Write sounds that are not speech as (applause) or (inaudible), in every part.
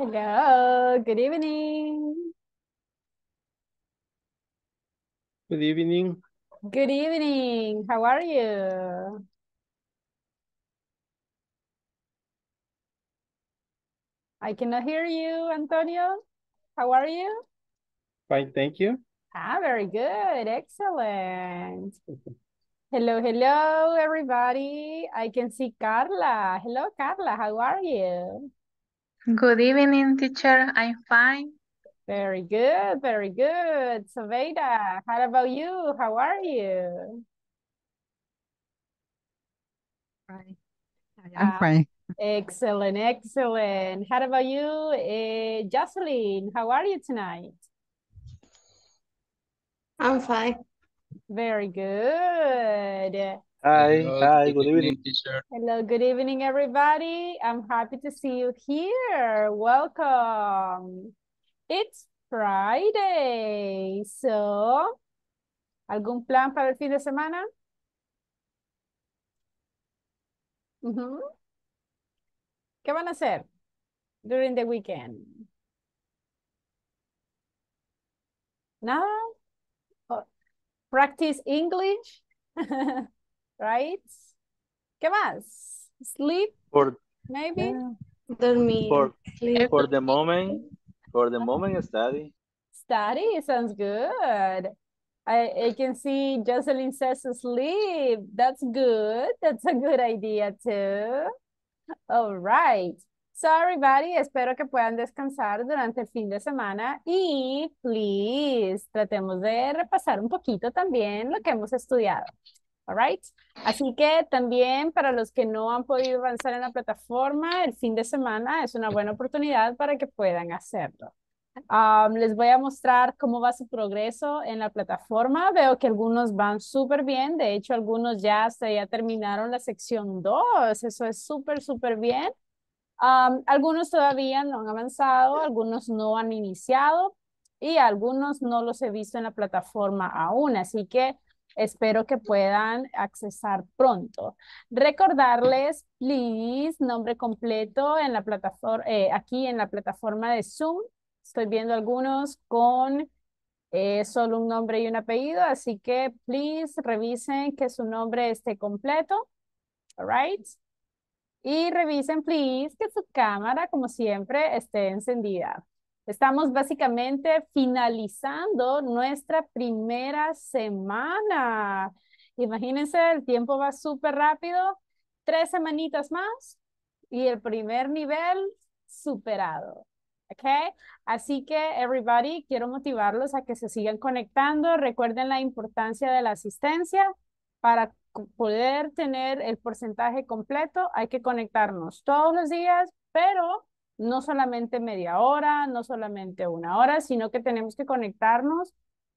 Hello, good evening. Good evening. Good evening. How are you? I cannot hear you, Antonio. How are you? Fine, thank you. Ah, very good. Excellent. Hello, hello, everybody. I can see Carla. Hello, Carla. How are you? Good evening, teacher. I'm fine. Very good, very good. Saveida, how about you? How are you? Fine. I'm Ah, fine. Excellent, excellent. How about you, uh, Jocelyn? How are you tonight? I'm fine. Very good. Hi, Hello, hi, good evening. teacher. Hello, good evening, everybody. I'm happy to see you here. Welcome. It's Friday. So, ¿algún plan para el fin de semana? Ujú. ¿Qué van a hacer during the weekend? ¿Nada? Oh, Practice English, (laughs) right? ¿Qué más? Sleep, For, maybe? Dormir. for, sleep. for the moment, for the moment study. Study sounds good. I, I can see Jocelyn says sleep. That's good. That's a good idea too. All right. So everybody, espero que puedan descansar durante el fin de semana y please tratemos de repasar un poquito también lo que hemos estudiado. All right. Así que también para los que no han podido avanzar en la plataforma, el fin de semana es una buena oportunidad para que puedan hacerlo. Um, les voy a mostrar cómo va su progreso en la plataforma. Veo que algunos van súper bien. De hecho, algunos ya hasta ya terminaron la sección 2. Eso es súper, súper bien. Um, algunos todavía no han avanzado, algunos no han iniciado y algunos no los he visto en la plataforma aún. Así que espero que puedan accesar pronto. Recordarles, please, nombre completo en la plataforma, eh, aquí en la plataforma de Zoom. Estoy viendo algunos con eh, solo un nombre y un apellido, así que please revisen que su nombre esté completo. All right. Y revisen, please, que su cámara, como siempre, esté encendida. Estamos básicamente finalizando nuestra primera semana. Imagínense, el tiempo va súper rápido. Tres semanitas más y el primer nivel superado. ¿Ok? Así que, everybody, quiero motivarlos a que se sigan conectando. Recuerden la importancia de la asistencia. Para poder tener el porcentaje completo, hay que conectarnos todos los días, pero no solamente media hora, no solamente una hora, sino que tenemos que conectarnos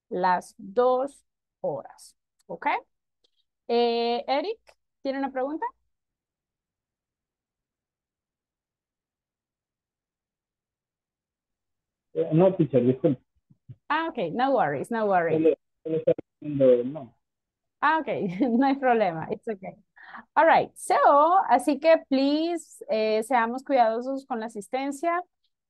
las dos horas. ¿Ok? Eh, Eric, ¿tiene una pregunta? Eh, no, teacher, disculpe. Ah, ok, no worries, no worries. No. Ah, ok, (laughs) no hay problema, it's okay. All right, so, así que please, eh, seamos cuidadosos con la asistencia.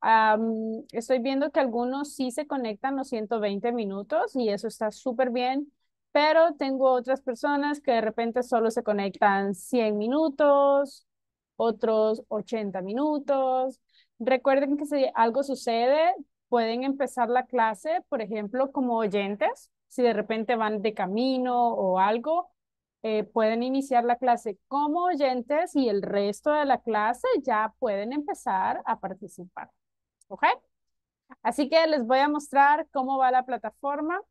Am, estoy viendo que algunos sí se conectan los 120 minutos y eso está súper bien, pero tengo otras personas que de repente solo se conectan 100 minutos, otros 80 minutos. Recuerden que si algo sucede, pueden empezar la clase, por ejemplo, como oyentes, si de repente van de camino o algo, eh, pueden iniciar la clase como oyentes y el resto de la clase ya pueden empezar a participar. ¿Ok? Así que les voy a mostrar cómo va la plataforma.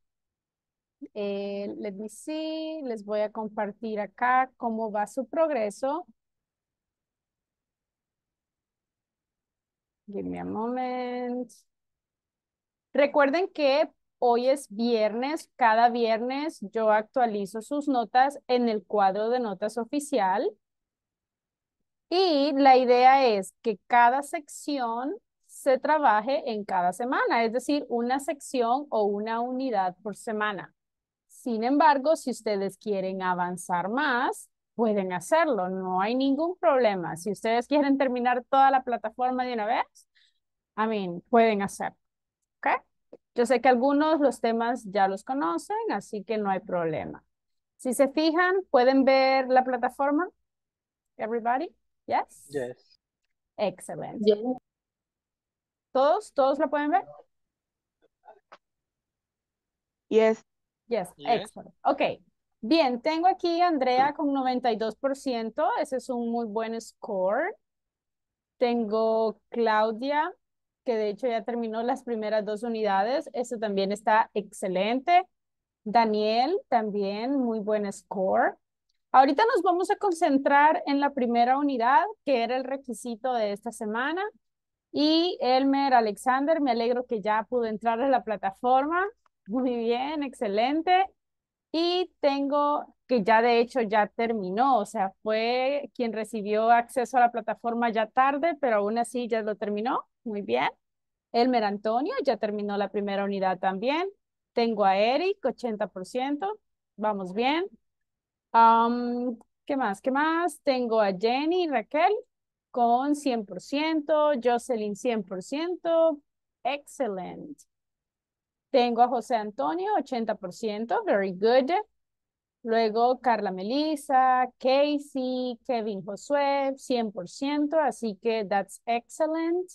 Eh, let me see, les voy a compartir acá cómo va su progreso. Give me a moment. Recuerden que hoy es viernes, cada viernes yo actualizo sus notas en el cuadro de notas oficial. Y la idea es que cada sección se trabaje en cada semana, es decir, una sección o una unidad por semana. Sin embargo, si ustedes quieren avanzar más, pueden hacerlo, no hay ningún problema. Si ustedes quieren terminar toda la plataforma de una vez, I mean, pueden hacer. ¿Ok? Yo sé que algunos los temas ya los conocen, así que no hay problema. Si se fijan, ¿pueden ver la plataforma? Everybody? Yes? Yes. Excellent. Yes. ¿Todos? ¿Todos la pueden ver? Yes. Yes, Yes. excellent. Ok, bien, tengo aquí a Andrea con 92%, ese es un muy buen score. Tengo Claudia, que de hecho ya terminó las primeras dos unidades, eso también está excelente. Daniel, también muy buen score. Ahorita nos vamos a concentrar en la primera unidad, que era el requisito de esta semana. Y Elmer Alexander, me alegro que ya pudo entrar a la plataforma. Muy bien, excelente. Y tengo que ya de hecho ya terminó, o sea, fue quien recibió acceso a la plataforma ya tarde, pero aún así ya lo terminó. Muy bien. Elmer Antonio ya terminó la primera unidad también. Tengo a Eric, 80%. Vamos bien. ¿qué más? ¿Qué más? Tengo a Jenny Raquel con 100%, Jocelyn 100%. Excellent. Tengo a José Antonio, 80%, very good. Luego Carla Melissa, Casey, Kevin Josué, 100%, así que that's excellent.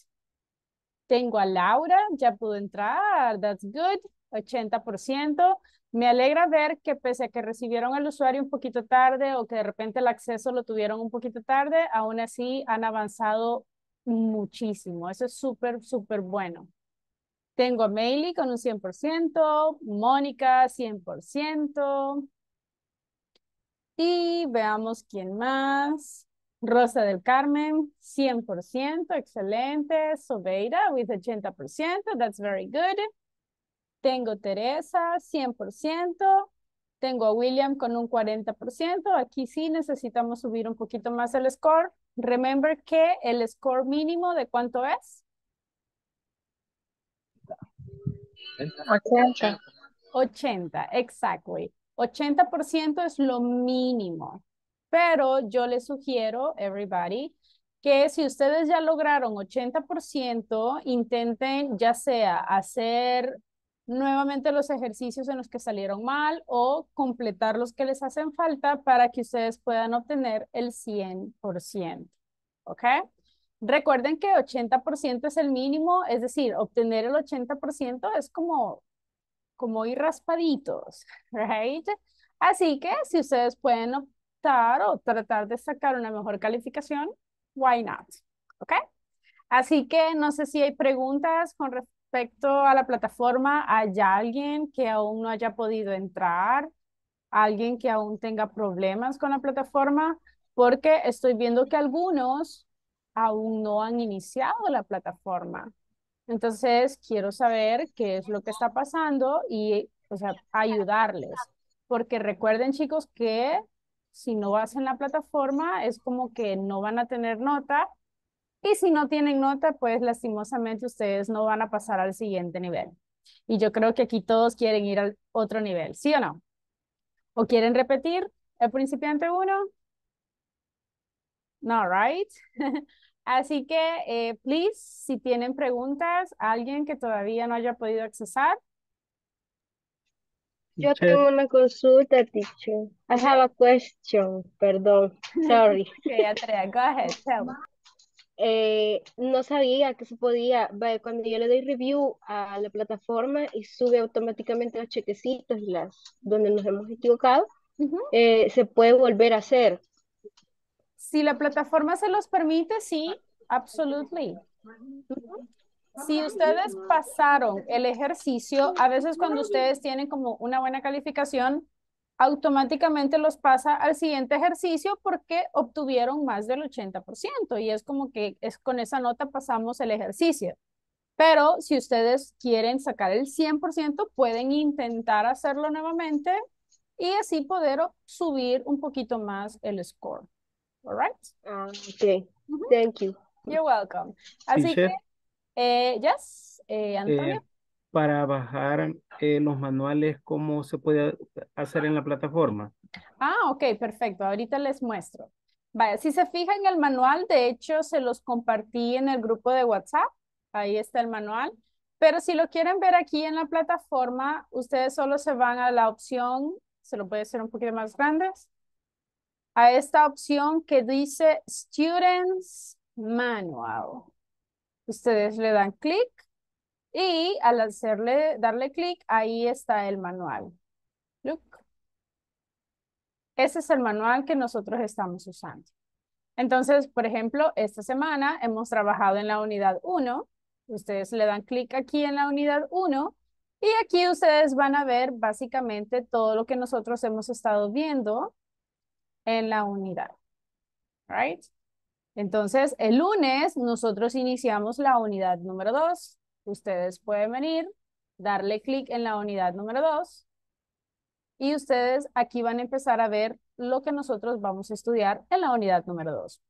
Tengo a Laura, ya pudo entrar, that's good, 80%. Me alegra ver que pese a que recibieron al usuario un poquito tarde o que de repente el acceso lo tuvieron un poquito tarde, aún así han avanzado muchísimo. Eso es súper, súper bueno. Tengo a Meili con un 100%, Mónica 100%. Y veamos quién más. Rosa del Carmen, 100%, excelente. Sobeira with 80%, that's very good. Tengo Teresa, 100%. Tengo a William con un 40%. Aquí sí necesitamos subir un poquito más el score. Remember que el score mínimo de cuánto es? 80. 80, exactly. 80% es lo mínimo. Pero yo les sugiero, everybody, que si ustedes ya lograron 80%, intenten ya sea hacer nuevamente los ejercicios en los que salieron mal o completar los que les hacen falta para que ustedes puedan obtener el 100%. ¿Ok? Recuerden que 80% es el mínimo, es decir, obtener el 80% es como, como ir raspaditos, (laughs) right? Así que si ustedes pueden o tratar de sacar una mejor calificación, why not? ¿Ok? Así que no sé si hay preguntas con respecto a la plataforma. ¿Hay alguien que aún no haya podido entrar? ¿Alguien que aún tenga problemas con la plataforma? Porque estoy viendo que algunos aún no han iniciado la plataforma. Entonces, quiero saber qué es lo que está pasando y, o sea, ayudarles. Porque recuerden, chicos, que si no hacen la plataforma, es como que no van a tener nota. Y si no tienen nota, pues lastimosamente ustedes no van a pasar al siguiente nivel. Y yo creo que aquí todos quieren ir al otro nivel, ¿sí o no? ¿O quieren repetir el principiante 1? No, right? (laughs) Así que, eh, please, si tienen preguntas, alguien que todavía no haya podido accesar. Yo Teacher, tengo una consulta, teacher. I have a question, perdón, sorry. (laughs) Okay, Andrea, go ahead, tell me. Eh, no sabía que se podía, cuando yo le doy review a la plataforma y sube automáticamente los chequecitos y las donde nos hemos equivocado, eh, se puede volver a hacer. Si la plataforma se los permite, sí, absolutely. Si ustedes pasaron el ejercicio, a veces cuando ustedes tienen como una buena calificación, automáticamente los pasa al siguiente ejercicio porque obtuvieron más del 80% y es como que es con esa nota pasamos el ejercicio. Pero si ustedes quieren sacar el 100%, pueden intentar hacerlo nuevamente y así poder subir un poquito más el score. All right? Ah, ok, Ujú. thank you. You're welcome. Así que, eh, yes, eh, Antonio. eh, para bajar eh, los manuales, ¿cómo se puede hacer en la plataforma? Ah, ok, perfecto. Ahorita les muestro. Vaya, si se fijan el manual, de hecho, se los compartí en el grupo de WhatsApp. ahí está el manual. Pero si lo quieren ver aquí en la plataforma, ustedes solo se van a la opción, se lo puede hacer un poquito más grandes, a esta opción que dice Students Manual. Ustedes le dan clic y al hacerle, darle clic, ahí está el manual. Look. Ese es el manual que nosotros estamos usando. Entonces, por ejemplo, esta semana hemos trabajado en la unidad 1. Ustedes le dan clic aquí en la unidad 1 y aquí ustedes van a ver básicamente todo lo que nosotros hemos estado viendo en la unidad. Right? Entonces, el lunes nosotros iniciamos la unidad número 2. Ustedes pueden venir, darle clic en la unidad número 2 y ustedes aquí van a empezar a ver lo que nosotros vamos a estudiar en la unidad número 2.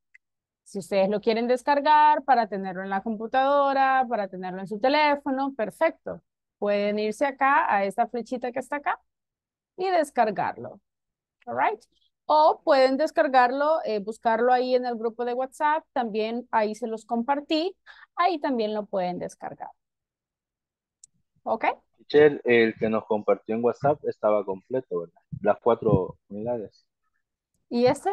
Si ustedes lo quieren descargar para tenerlo en la computadora, para tenerlo en su teléfono, perfecto. Pueden irse acá a esta flechita que está acá y descargarlo. All right. O pueden descargarlo, eh, buscarlo ahí en el grupo de WhatsApp. También ahí se los compartí. Ahí también lo pueden descargar. ¿Ok? Teacher, el que nos compartió en WhatsApp estaba completo, ¿verdad? Las cuatro unidades. ¿Y este?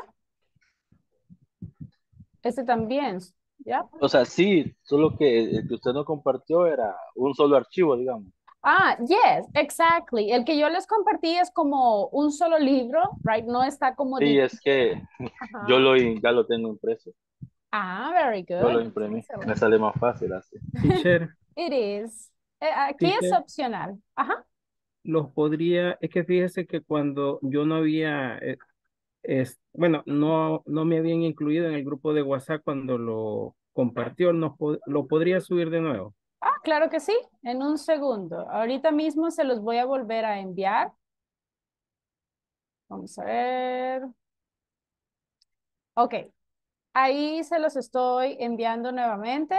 Este también, ¿ya? O sea, sí, solo que el que usted nos compartió era un solo archivo, digamos. Ah, yes, exactly. El que yo les compartí es como un solo libro, right? No está como... Sí, es que Ajá. yo lo, ya lo tengo impreso. Ah, very Yo lo good. imprimí. Excellent. Me sale más fácil así. Teacher, It is. Eh, Aquí es Teacher. opcional. Ajá. los podría, es que fíjese que cuando yo no había, eh, es, bueno, no, no me habían incluido en el grupo de WhatsApp cuando lo compartió, no, lo podría subir de nuevo. Ah, claro que sí. En un segundo. Ahorita mismo se los voy a volver a enviar. Vamos a ver. Ok. Ahí se los estoy enviando nuevamente.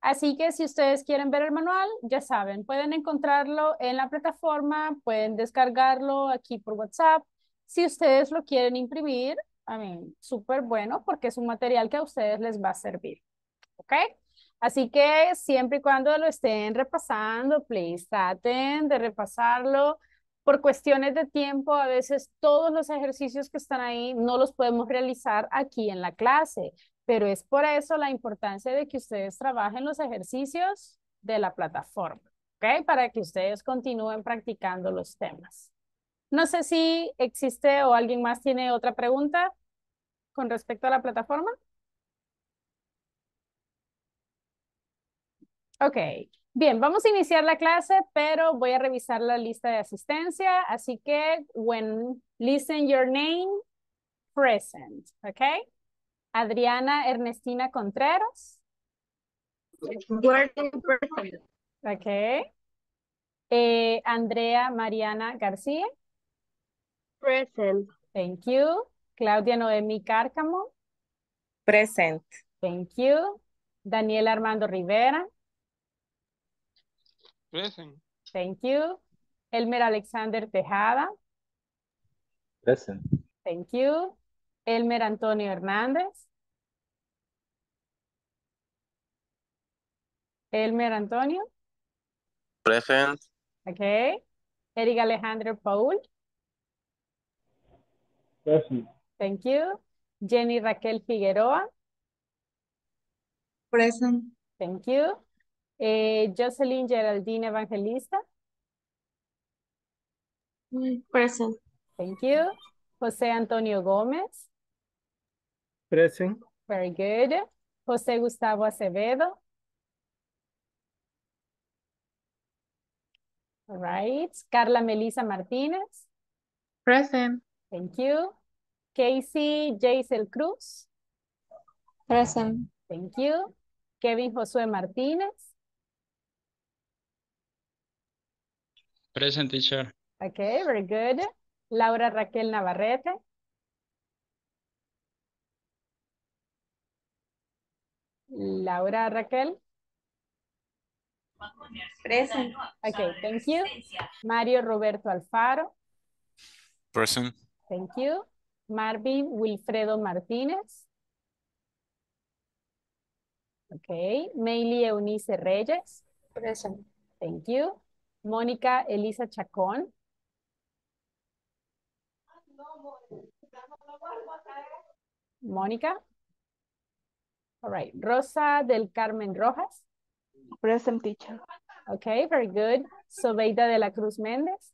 Así que si ustedes quieren ver el manual, ya saben, pueden encontrarlo en la plataforma, pueden descargarlo aquí por WhatsApp. Si ustedes lo quieren imprimir, I mean, súper bueno porque es un material que a ustedes les va a servir. ¿Ok? Así que siempre y cuando lo estén repasando, please, traten de repasarlo. Por cuestiones de tiempo, a veces todos los ejercicios que están ahí no los podemos realizar aquí en la clase, pero es por eso la importancia de que ustedes trabajen los ejercicios de la plataforma, ¿ok? Para que ustedes continúen practicando los temas. No sé si existe o alguien más tiene otra pregunta con respecto a la plataforma. Ok, bien, vamos a iniciar la clase, pero voy a revisar la lista de asistencia, así que when listen your name, present, ok? Adriana Ernestina Contreras, Working person. ok. Eh, Andrea Mariana García, Present. thank you. Claudia Noemi Cárcamo, Present. thank you. Daniel Armando Rivera, Present. thank you. Elmer Alexander Tejada, Present. Thank you. Elmer Antonio Hernández. Elmer Antonio. Present. Okay. Eric Alejandro Paul. Thank you. Jenny Raquel Figueroa. Present. Thank you. Eh, Jocelyn Geraldine Evangelista. Present. Thank you. José Antonio Gómez. Present, Very good. José Gustavo Acevedo. All right. Carla Melisa Martínez. Present. Thank you. Casey Jaisel Cruz. Present. Thank you. Kevin Josué Martínez. Present teacher. Okay, very good. Laura Raquel Navarrete. Laura Raquel. Present. Okay, thank you. Mario Roberto Alfaro. Present. Thank you. Marvin Wilfredo Martínez. Okay. Meili Eunice Reyes. Present. Thank you. Mónica Elisa Chacón. Mónica. All right. Rosa del Carmen Rojas. Present teacher. Okay, very good. Sobeida de la Cruz Méndez.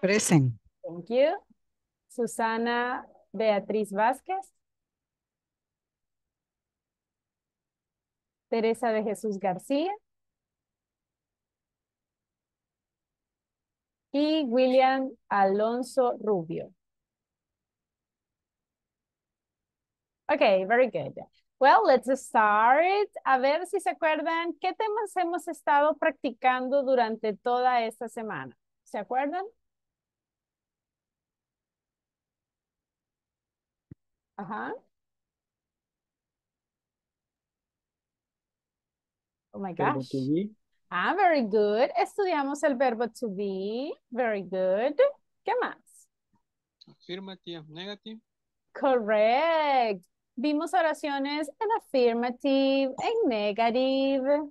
Present. Thank you. Susana Beatriz Vázquez. Teresa de Jesús García. Y William Alonso Rubio. Okay, very good. Well, let's start. A ver si se acuerdan qué temas hemos estado practicando durante toda esta semana. ¿Se acuerdan? Ajá. Oh my gosh. Ah, very good. Estudiamos el verbo to be. Very good. ¿Qué más? Affirmative, negative. Correct. Vimos oraciones en affirmative, en negative.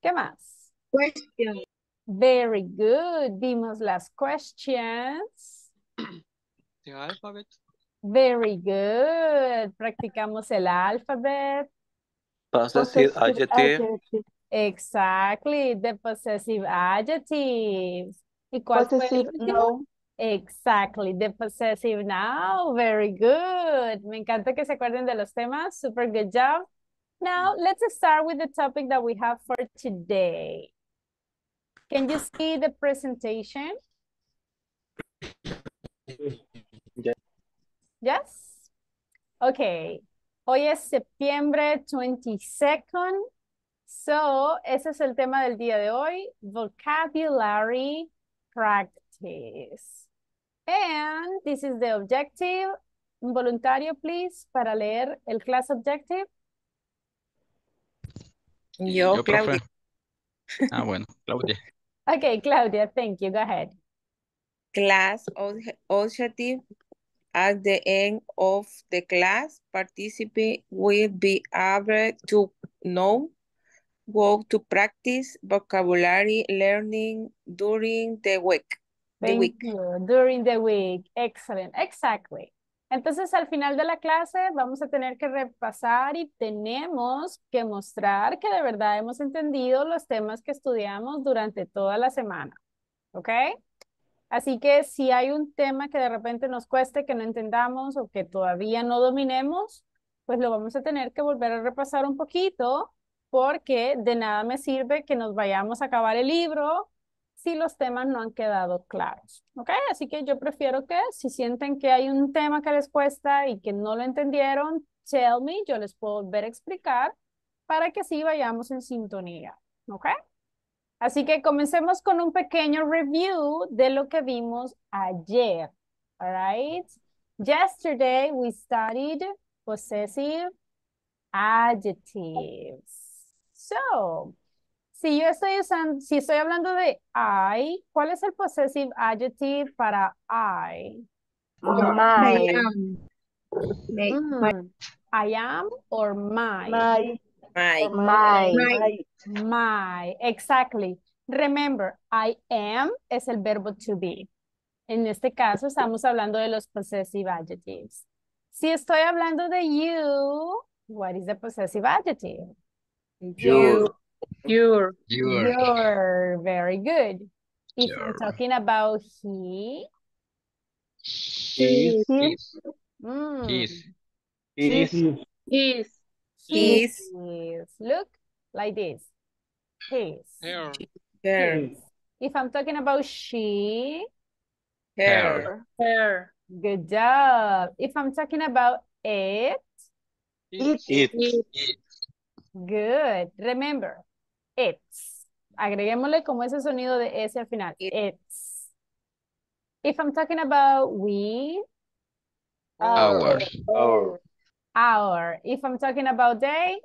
¿Qué más? Question. Very good. Vimos las questions. (clears throat) The alphabet. Very good. Practicamos el alfabet. Possessive adjective. Exactly. The possessive adjectives. ¿Y cuál Possessive último? noun. Exactly, the possessive now. Very good. Me encanta que se acuerden de los temas. Super good job. Now, let's start with the topic that we have for today. Can you see the presentation? Yes. Yes? Okay. Hoy es septiembre 22nd. So, ese es el tema del día de hoy. Vocabulary practice. And this is the objective. Un voluntario, please, para leer el class objective. Yo, Yo, Claudia. profe. Ah, bueno, Claudia. Okay, Claudia, thank you. Go ahead. Class obje- objective at the end of the class, participant will be able to know, go to practice vocabulary learning during the week. The Thank week. you. During the week. Excellent. Exactly. Entonces, al final de la clase vamos a tener que repasar y tenemos que mostrar que de verdad hemos entendido los temas que estudiamos durante toda la semana. ¿Ok? Así que si hay un tema que de repente nos cueste, que no entendamos o que todavía no dominemos, pues lo vamos a tener que volver a repasar un poquito porque de nada me sirve que nos vayamos a acabar el libro si los temas no han quedado claros. ¿Ok? Así que yo prefiero que si sienten que hay un tema que les cuesta y que no lo entendieron, tell me, yo les puedo volver a explicar para que así vayamos en sintonía. ¿Ok? Así que comencemos con un pequeño review de lo que vimos ayer. All right? Yesterday we studied possessive adjectives. So, si yo estoy usando, si estoy hablando de I, ¿cuál es el possessive adjective para I? My. Mm, I am or my? My. My. My. My, exactly. Remember, I am es el verbo to be. En este caso estamos hablando de los possessive adjectives. Si estoy hablando de you, what is the possessive adjective? Your. Your. Your, very good. If I'm talking about he, His. His. His. His. His. His. his. Look, like this. His. Her. Her. If I'm talking about she, Her. Her. good job. If I'm talking about it, It. It. It. Good. Remember, it's. Agreguémosle como ese sonido de S al final. It. It's. If I'm talking about we, Our. Our. our. If I'm talking about they,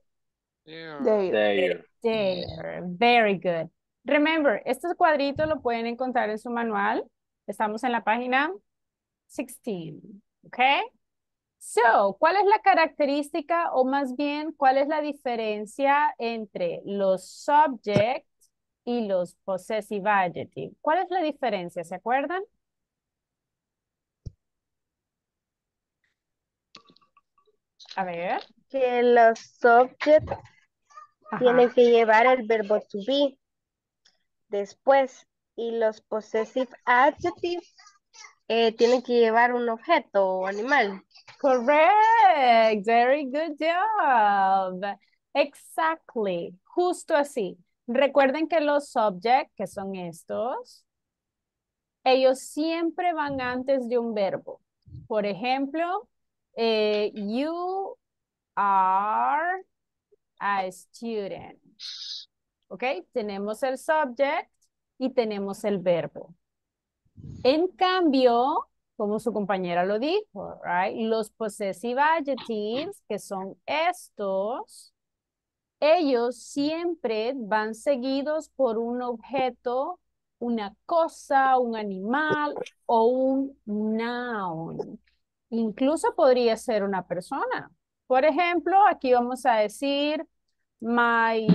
There. There. There. Very good. Remember, estos cuadritos lo pueden encontrar en su manual. Estamos en la página 16, ¿ok? So, ¿cuál es la característica o más bien cuál es la diferencia entre los subject y los possessive adjective? ¿Cuál es la diferencia? ¿Se acuerdan? A ver. Que los subject Ajá. tienen que llevar el verbo to be después y los possessive adjectives eh, tienen que llevar un objeto o animal. Correct. Very good job. Exactly. Justo así. Recuerden que los subject, que son estos, ellos siempre van antes de un verbo. Por ejemplo, eh, you are a student. ¿Ok? Tenemos el subject y tenemos el verbo. En cambio, como su compañera lo dijo, right? Los possessive adjectives, que son estos, ellos siempre van seguidos por un objeto, una cosa, un animal o un noun. Incluso podría ser una persona. Por ejemplo, aquí vamos a decir my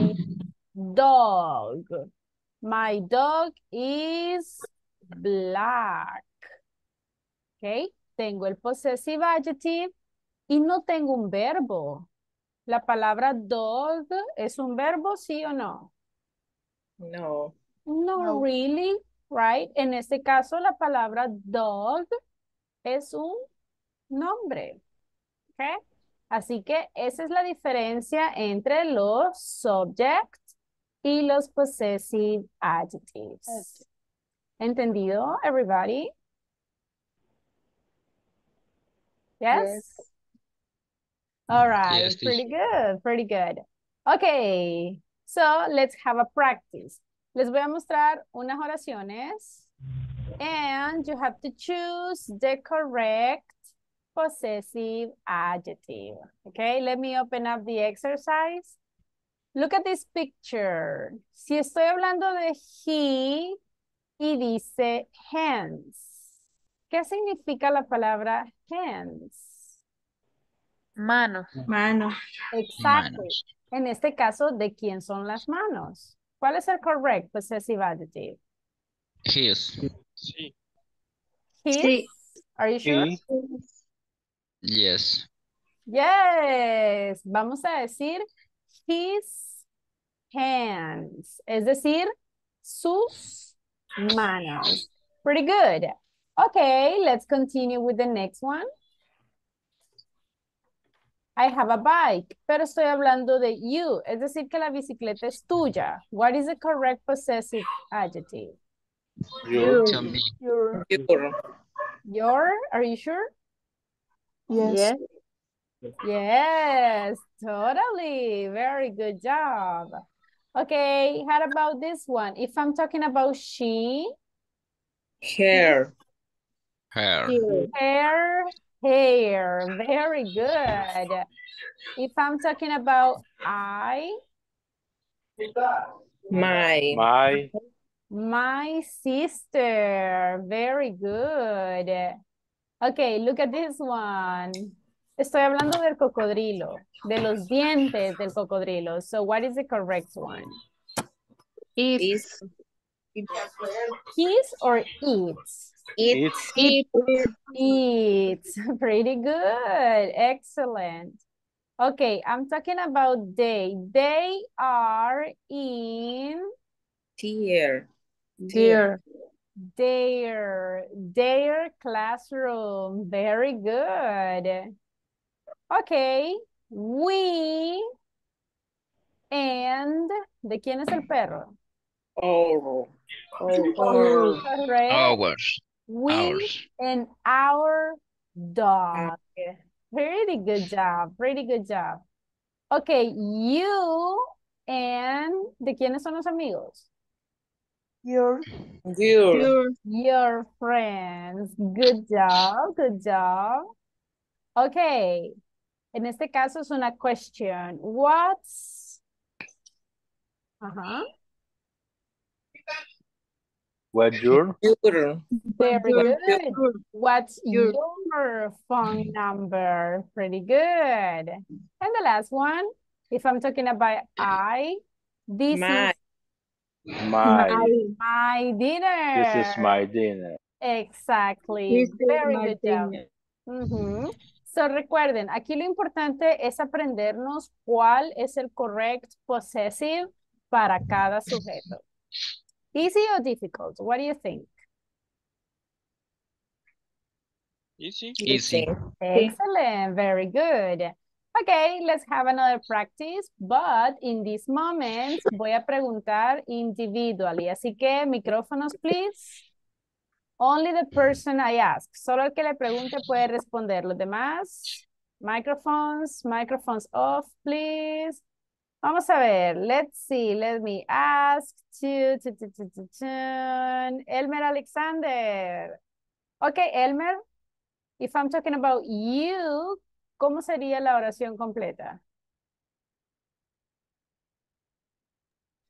dog. My dog is black. ¿Ok? Tengo el possessive adjective y no tengo un verbo. La palabra dog es un verbo, ¿sí o no? No. No, really, right? En este caso, la palabra dog es un nombre. ¿Ok? Así que esa es la diferencia entre los subject y los possessive adjectives. ¿Entendido, everybody? Yes? All right, Yes, pretty good, pretty good. Okay, so let's have a practice. Les voy a mostrar unas oraciones and you have to choose the correct possessive adjective. Okay, let me open up the exercise. Look at this picture. Si estoy hablando de he y dice hands, ¿qué significa la palabra hands? Manos. Manos. Exacto. Manos. En este caso, ¿de quién son las manos? ¿Cuál es el correct possessive adjective? His. Sí. His? Sí. Are you sure? Sí. Yes. Yes. Vamos a decir his hands. Es decir, sus manos. Pretty good. Okay, let's continue with the next one. I have a bike, pero estoy hablando de you, es decir que la bicicleta es tuya. What is the correct possessive adjective? Yo. Your, Your. Your, are you sure? Yes. yes. Yes, totally. Very good job. Okay, how about this one? If I'm talking about she, Hair. Hair. hair, hair. Very good. If I'm talking about I, My. My. my sister. Very good. Okay, look at this one. Estoy hablando del cocodrilo, de los dientes del cocodrilo. So what is the correct one? Is. His or eats? It's. It's. Eats. Pretty good. Excellent. Okay, I'm talking about they. They are in Tear. Dear. their, their classroom. Very good. Okay, we and ¿de quién es el perro? Or. Or. Correct. Ours. We Ours. and our dog. Ah. Pretty good job. Pretty good job. Okay, you and ¿de quiénes son los amigos? Your. Your. Your friends. Good job. Good job. Okay. En este caso es una question. What's Ajá. What's your? Your. Very good. What's your- your phone number? Pretty good. And the last one, if I'm talking about I, this My. is My. my dinner. This is my dinner. Exactly. This is Very good job. dinner. Ujú. So recuerden, aquí lo importante es aprendernos cuál es el correct possessive para cada sujeto. Easy or difficult? What do you think? Easy. Easy. Excellent, very good. Okay, let's have another practice, but in this moment voy a preguntar individually. Así que micrófonos, please. Only the person I ask. Solo el que le pregunte puede responder. Los demás, microphones, microphones off, please. Vamos a ver. Let's see. Let me ask. Tu, tun. Elmer Alexander. Okay, Elmer. If I'm talking about you, ¿cómo sería la oración completa?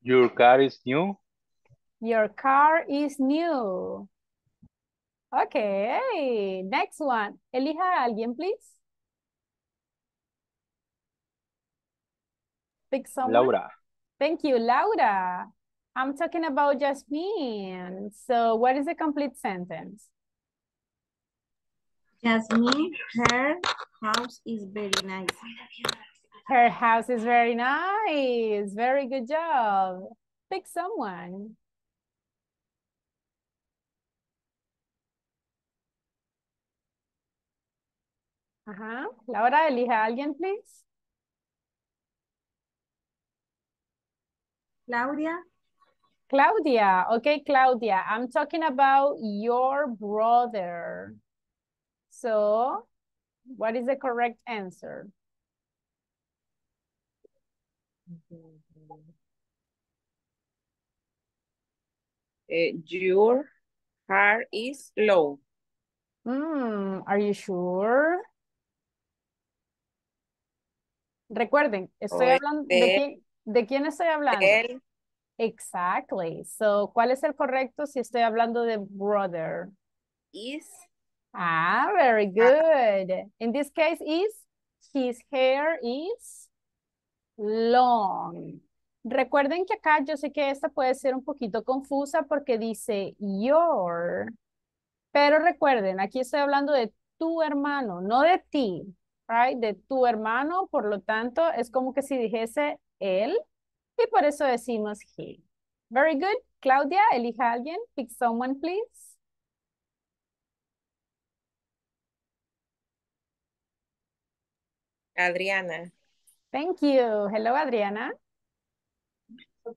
Your car is new. Your car is new. Okay, next one. Elija a alguien, please. Pick someone. Laura. Thank you, Laura. I'm talking about Jasmine. So what is the complete sentence? Jasmine, her house is very nice. Her house is very nice. Very good job. Pick someone. Ajá. Laura, elija a alguien, please. Claudia, Claudia. Okay, Claudia. I'm talking about your brother. So, what is the correct answer? Eh, your heart is low. Mm, are you sure? Recuerden, estoy O hablando de de- quién, ¿de quién estoy hablando? Él Exactly. So, ¿cuál es el correcto si estoy hablando de brother? is Ah, very good. In this case is his hair is long. Recuerden que acá yo sé que esta puede ser un poquito confusa porque dice your. Pero recuerden, aquí estoy hablando de tu hermano, no de ti, right? De tu hermano, por lo tanto, es como que si dijese él y por eso decimos he. Very good. Claudia, elija a alguien. Pick someone, please. Adriana. Thank you. Hello, Adriana.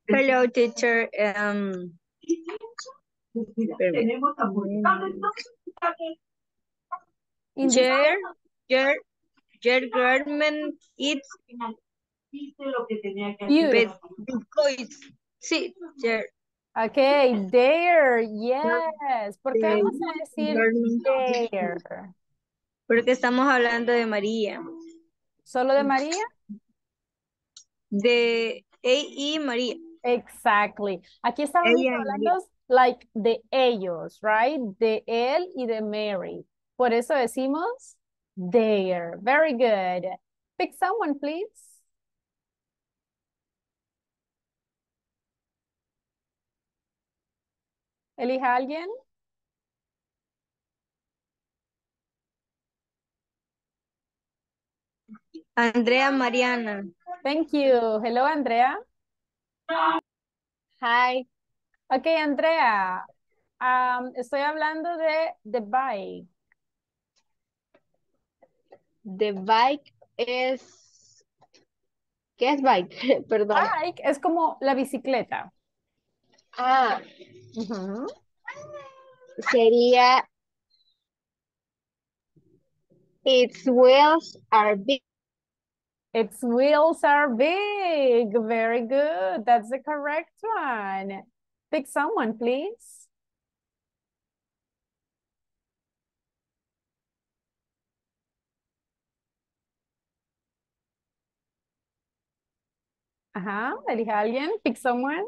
Hello, teacher. Um, In this- your, your, your garment is Beautiful. because, sí, your Okay, there, yes. ¿Por qué vamos a decir there? Porque estamos hablando de María. ¿Solo de María? De E y María. Exactly. Aquí estamos Ella hablando like de ellos, right? De él y de Mary. Por eso decimos there. Very good. Pick someone, please. Elija alguien. Andrea Mariana. Thank you. Hello, Andrea. Hi. Ok, Andrea. um, estoy hablando de the bike. The bike es... ¿Qué es bike? (laughs) Perdón. Bike es como la bicicleta. Ah, sería... Its wheels are big. Its wheels are big. Very good. That's the correct one. Pick someone, please. Ajá, elige a alguien, pick someone.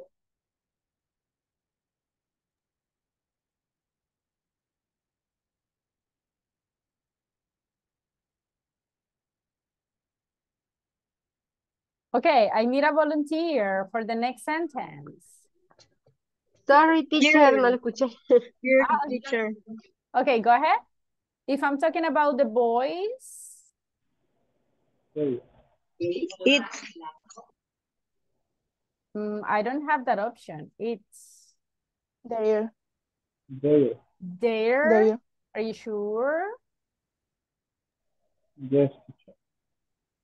Okay, I need a volunteer for the next sentence. Sorry, teacher, no lo escuché. Ah, teacher. Okay, go ahead. If I'm talking about the boys. It's mm, I don't have that option. It's There. There. there. There. Are you sure? Yes.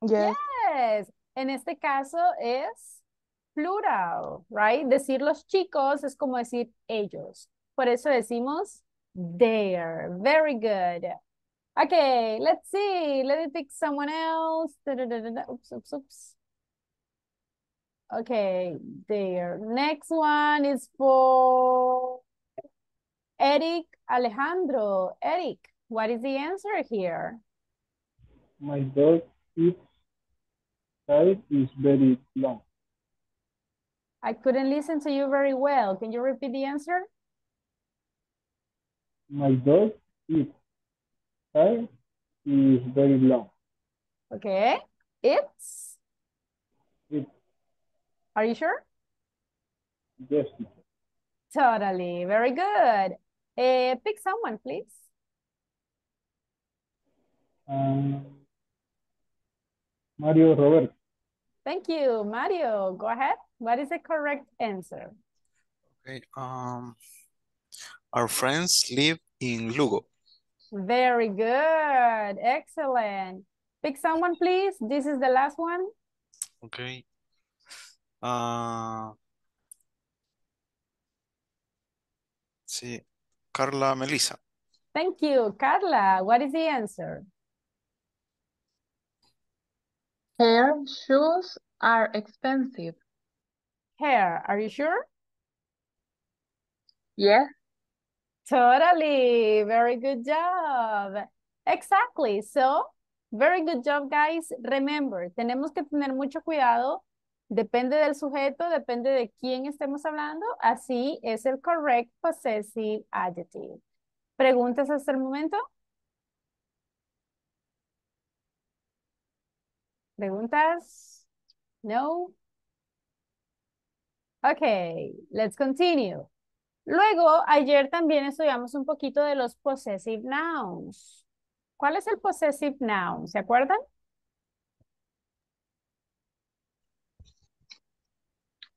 Yes. Yes. En este caso es plural, right? Decir los chicos es como decir ellos. Por eso decimos there. Very good. Okay, let's see. Let me pick someone else. Da, da, da, da, da. Oops, oops, oops. Okay, there. Next one is for Eric Alejandro. Eric, what is the answer here? My dog its tail is very long. I couldn't listen to you very well. Can you repeat the answer? My dog its tail is very long. Okay. It's, It, are you sure? yes. Totally. Very good. Eh, pick someone, please. Um, Mario Robert. Thank you, Mario. Go ahead. What is the correct answer? Okay, um, our friends live in Lugo. Very good. Excellent. Pick someone, please. This is the last one. Okay. Uh, sí, Carla Melissa. Thank you, Carla. What is the answer? Hair shoes are expensive. Hair. Are you sure? Yes. Totally. Very good job. Exactly. So, very good job, guys. Remember, tenemos que tener mucho cuidado. Depende del sujeto, depende de quién estemos hablando. Así es el correct possessive adjective. ¿Preguntas hasta el momento? ¿Preguntas? No? Okay, let's continue. Luego, ayer también estudiamos un poquito de los possessive nouns. ¿Cuál es el possessive noun? ¿Se acuerdan?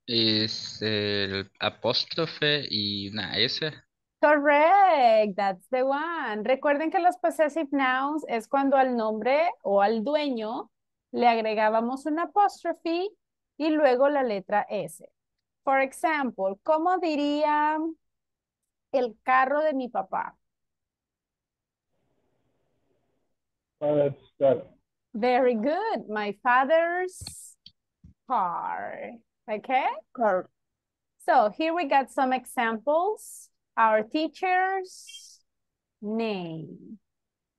Es el apóstrofe y una S. Correct, that's the one. Recuerden que los possessive nouns es cuando al nombre o al dueño le agregábamos un apóstrofe y luego la letra S. For example, ¿cómo diría el carro de mi papá? Father's car. Very good. My father's car. Okay? So here we got some examples. Our teacher's name.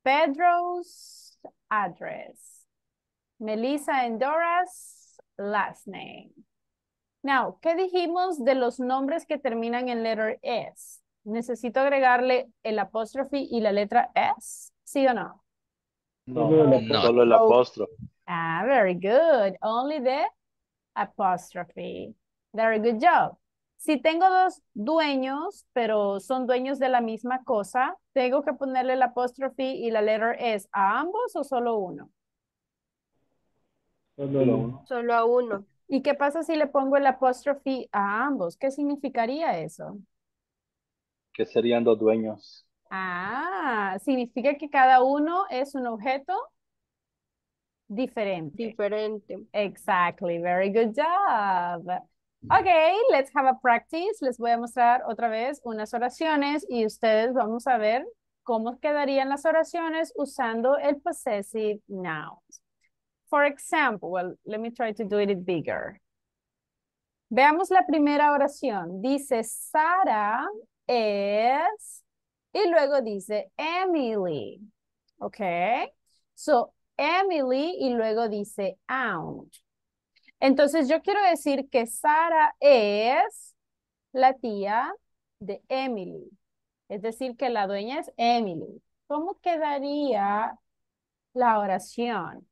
Pedro's address. Melissa and Dora's last name. Now, ¿qué dijimos de los nombres que terminan en letter S? ¿Necesito agregarle el apóstrofe y la letra S? ¿Sí o no? No, No. solo el apóstrofe. Ah, very good. Only the apostrophe. Very good job. Si tengo dos dueños, pero son dueños de la misma cosa, ¿tengo que ponerle el apóstrofe y la letter S a ambos o solo uno? Solo uno. Solo a uno. ¿Y qué pasa si le pongo el apóstrofe a ambos? ¿Qué significaría eso? Que serían dos dueños. Ah, significa que cada uno es un objeto diferente. Diferente. Exactly, very good job. Okay, let's have a practice. Les voy a mostrar otra vez unas oraciones y ustedes vamos a ver cómo quedarían las oraciones usando el possessive nouns. For example, well, let me try to do it bigger. Veamos la primera oración. Dice, Sara es, y luego dice Emily. Okay, so Emily y luego dice aunt. Entonces yo quiero decir que Sara es la tía de Emily. Es decir, que la dueña es Emily. ¿Cómo quedaría la oración?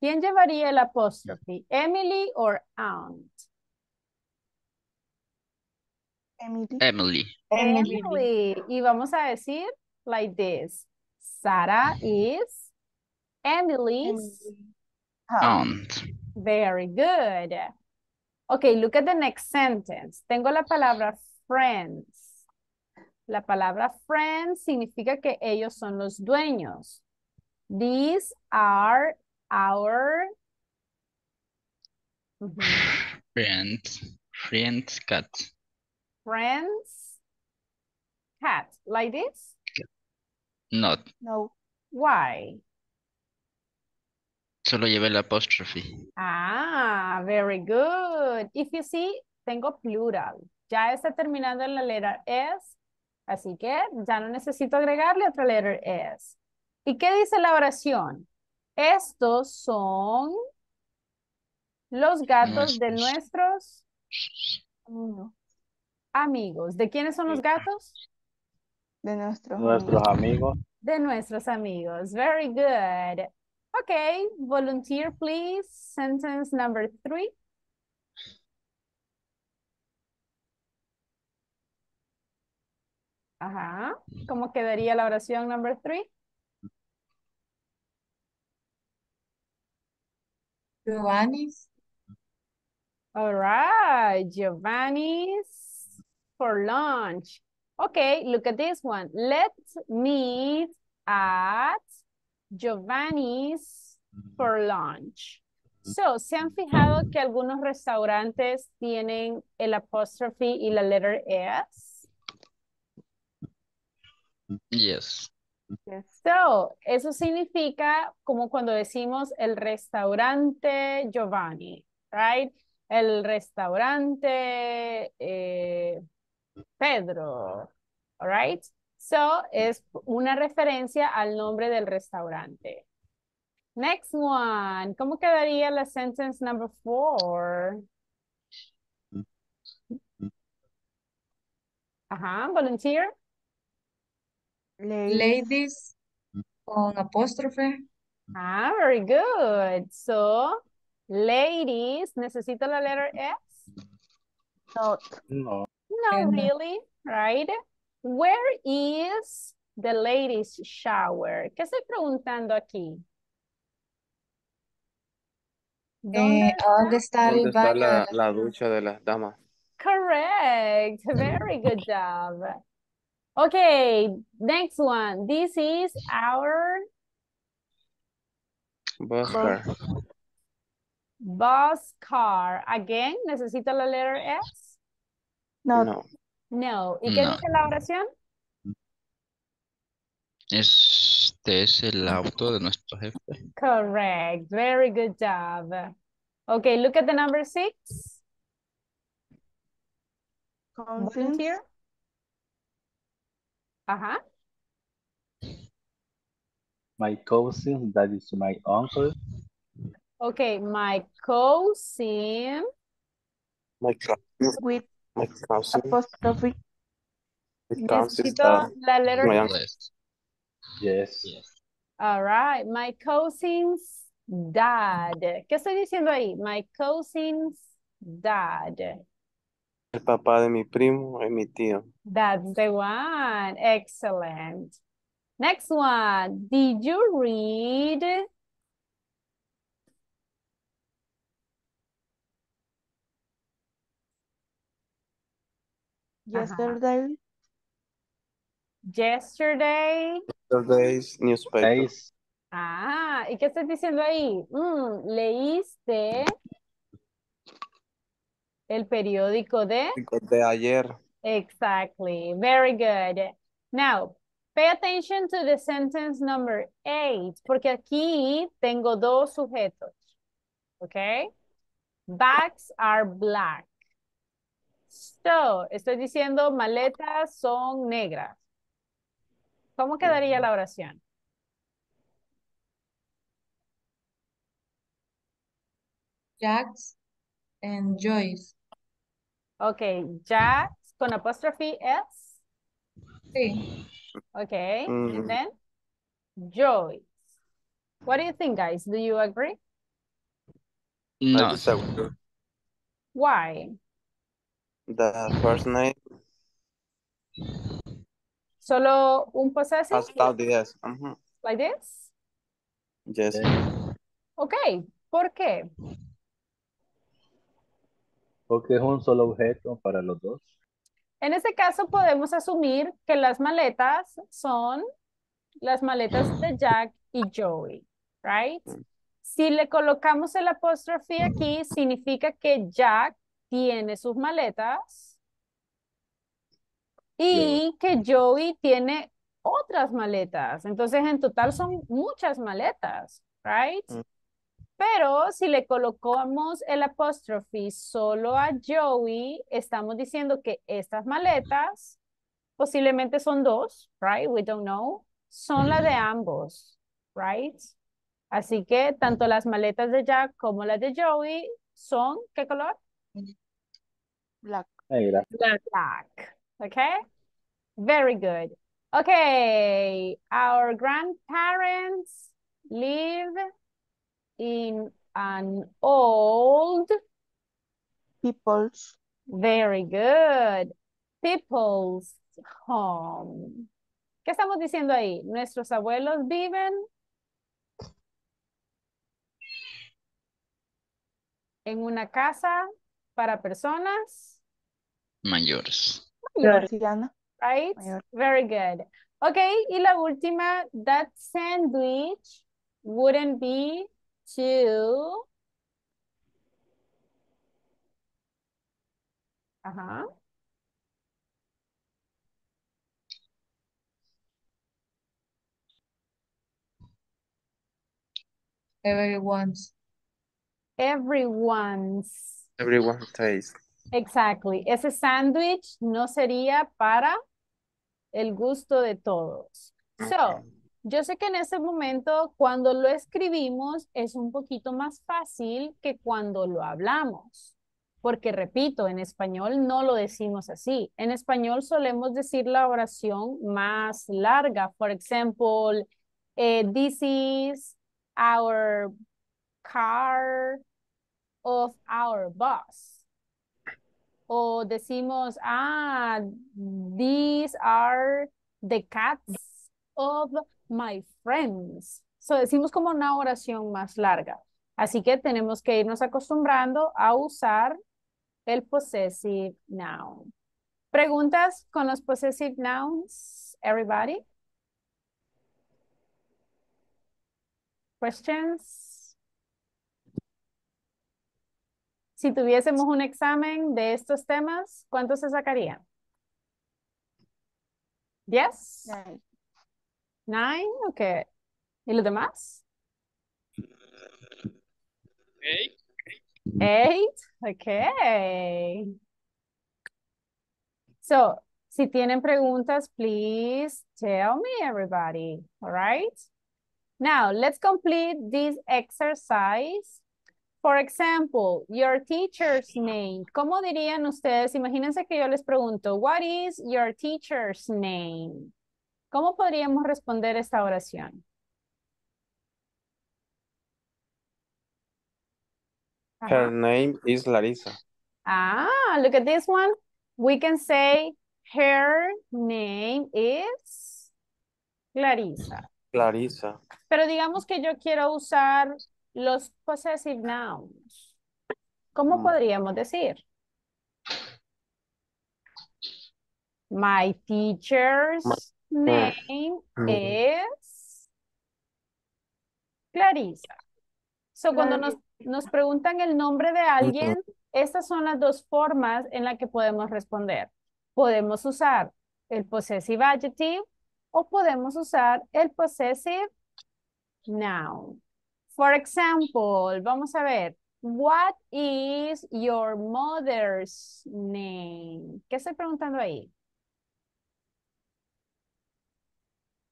¿Quién llevaría el apóstrofe? Emily or aunt? Emily. Emily. Emily. Y vamos a decir like this. Sarah is Emily's Aunt. Very good. Okay, look at the next sentence. Tengo la palabra friends. La palabra friends significa que ellos son los dueños. These are our. Friends. Friends cat. friends cat. Like this? Not. No. Why? Solo llevé el apóstrofe. Ah, very good. If you see, tengo plural. Ya está terminando en la letra S, así que ya no necesito agregarle otra letra S. ¿Y qué dice la oración? Estos son los gatos de nuestros amigos. ¿De quiénes son los gatos? De nuestros Nuestros amigos. De nuestros amigos. Very good. Okay, volunteer please. Sentence number three. Ajá. ¿Cómo quedaría la oración number three? Giovanni's. All right, Giovanni's for lunch. Okay, look at this one. Let's meet at Giovanni's for lunch. So, ¿se han fijado que algunos restaurantes tienen el apóstrofe y la letter S? Yes. So, eso significa como cuando decimos el restaurante Giovanni, right? El restaurante eh, Pedro, all right? So, es una referencia al nombre del restaurante. Next one. ¿Cómo quedaría la sentence number four? Ajá, volunteer. Ladies con apóstrofe. Ah, very good. So, ladies, ¿necesito la letter S? No. No, no. really, right? Where is the ladies shower? ¿Qué estoy preguntando aquí? ¿Dónde Eh, ¿a ¿Dónde está el ¿Dónde está baño? de la, la ducha de las damas? Correct. (laughs) Very good job. Okay, next one. This is our Bus car. bus car. Again, ¿necesito la letter S? Not. No. No. ¿Y qué No. dice la oración? Este es el auto de nuestro jefe. Correct. Very good job. Okay, look at the number six. Volunteer. Ajá. My cousin, that is my uncle. Okay, my cousin. My cousin. With My cousin. Apostrophe. My cousin Necesito la letter My S. Yes. Yes. Yes. All right, my cousin's dad. ¿Qué estoy diciendo ahí? My cousin's dad. El papá de mi primo es mi tío. That's the one. Excellent. Next one. Did you read? Yesterday. Yesterday. Yesterday's newspaper. Days. Ah, ¿y qué estás diciendo ahí? Mm, leíste el periódico de... De ayer. Exactly. Very good. Now, pay attention to the sentence number eight, porque aquí tengo dos sujetos. Okay? Bags are black. So, estoy diciendo maletas son negras. ¿Cómo quedaría la oración? Jacks and Joyce. Okay, Jax con apostrophe S. Sí. Okay, Mm. and then Joyce. What do you think, guys? Do you agree? No. Why? The first name Solo un possessive has without the S. Mhm. like this? Yes. Ok, ¿por qué? Porque es un solo objeto para los dos. En este caso podemos asumir que las maletas son las maletas de Jack y Joey, right? Si le colocamos el apóstrofe aquí, significa que Jack tiene sus maletas y que Joey tiene otras maletas. Entonces, en total son muchas maletas, right? Mm. Pero si le colocamos el apóstrofe solo a Joey, estamos diciendo que estas maletas posiblemente son dos, right? We don't know. Son las de ambos, right? Así que tanto las maletas de Jack como las de Joey son, ¿qué color? Black. Black. Okay? Very good. Okay, our grandparents live in an old, People's. very good, people's home. ¿Qué estamos diciendo ahí? Nuestros abuelos viven en una casa para personas mayores. mayores, right? Mayor. Very good. Okay, y la última, that sandwich wouldn't be too. Ajá. Everyone's. Everyone's. Everyone taste. Exactly. Ese sándwich no sería para el gusto de todos. So, yo sé que en ese momento, cuando lo escribimos, es un poquito más fácil que cuando lo hablamos. Porque, repito, en español no lo decimos así. En español solemos decir la oración más larga. For example, eh, this is our car of our bus. O decimos, ah, these are the cats of my friends. So decimos como una oración más larga. Así que tenemos que irnos acostumbrando a usar el possessive noun. ¿Preguntas con los possessive nouns? Everybody? Questions? Si tuviésemos un examen de estos temas, ¿cuántos se sacarían? Yes? Nice. Nine? Ok. ¿Y los demás? Eight. Eight? Okay. So, si tienen preguntas, please tell me, everybody. All right? Now, let's complete this exercise. For example, your teacher's name. ¿Cómo dirían ustedes? Imagínense que yo les pregunto, what is your teacher's name? ¿Cómo podríamos responder esta oración? Her name is Larissa. Ah, look at this one. We can say her name is Clarissa. Clarissa. Pero digamos que yo quiero usar los possessive nouns. ¿Cómo Mm. podríamos decir? My teacher's name Mm. is Clarissa. So, cuando nos, nos preguntan el nombre de alguien, estas son las dos formas en las que podemos responder. Podemos usar el possessive adjective o podemos usar el possessive noun. For example, vamos a ver. What is your mother's name? ¿Qué estoy preguntando ahí?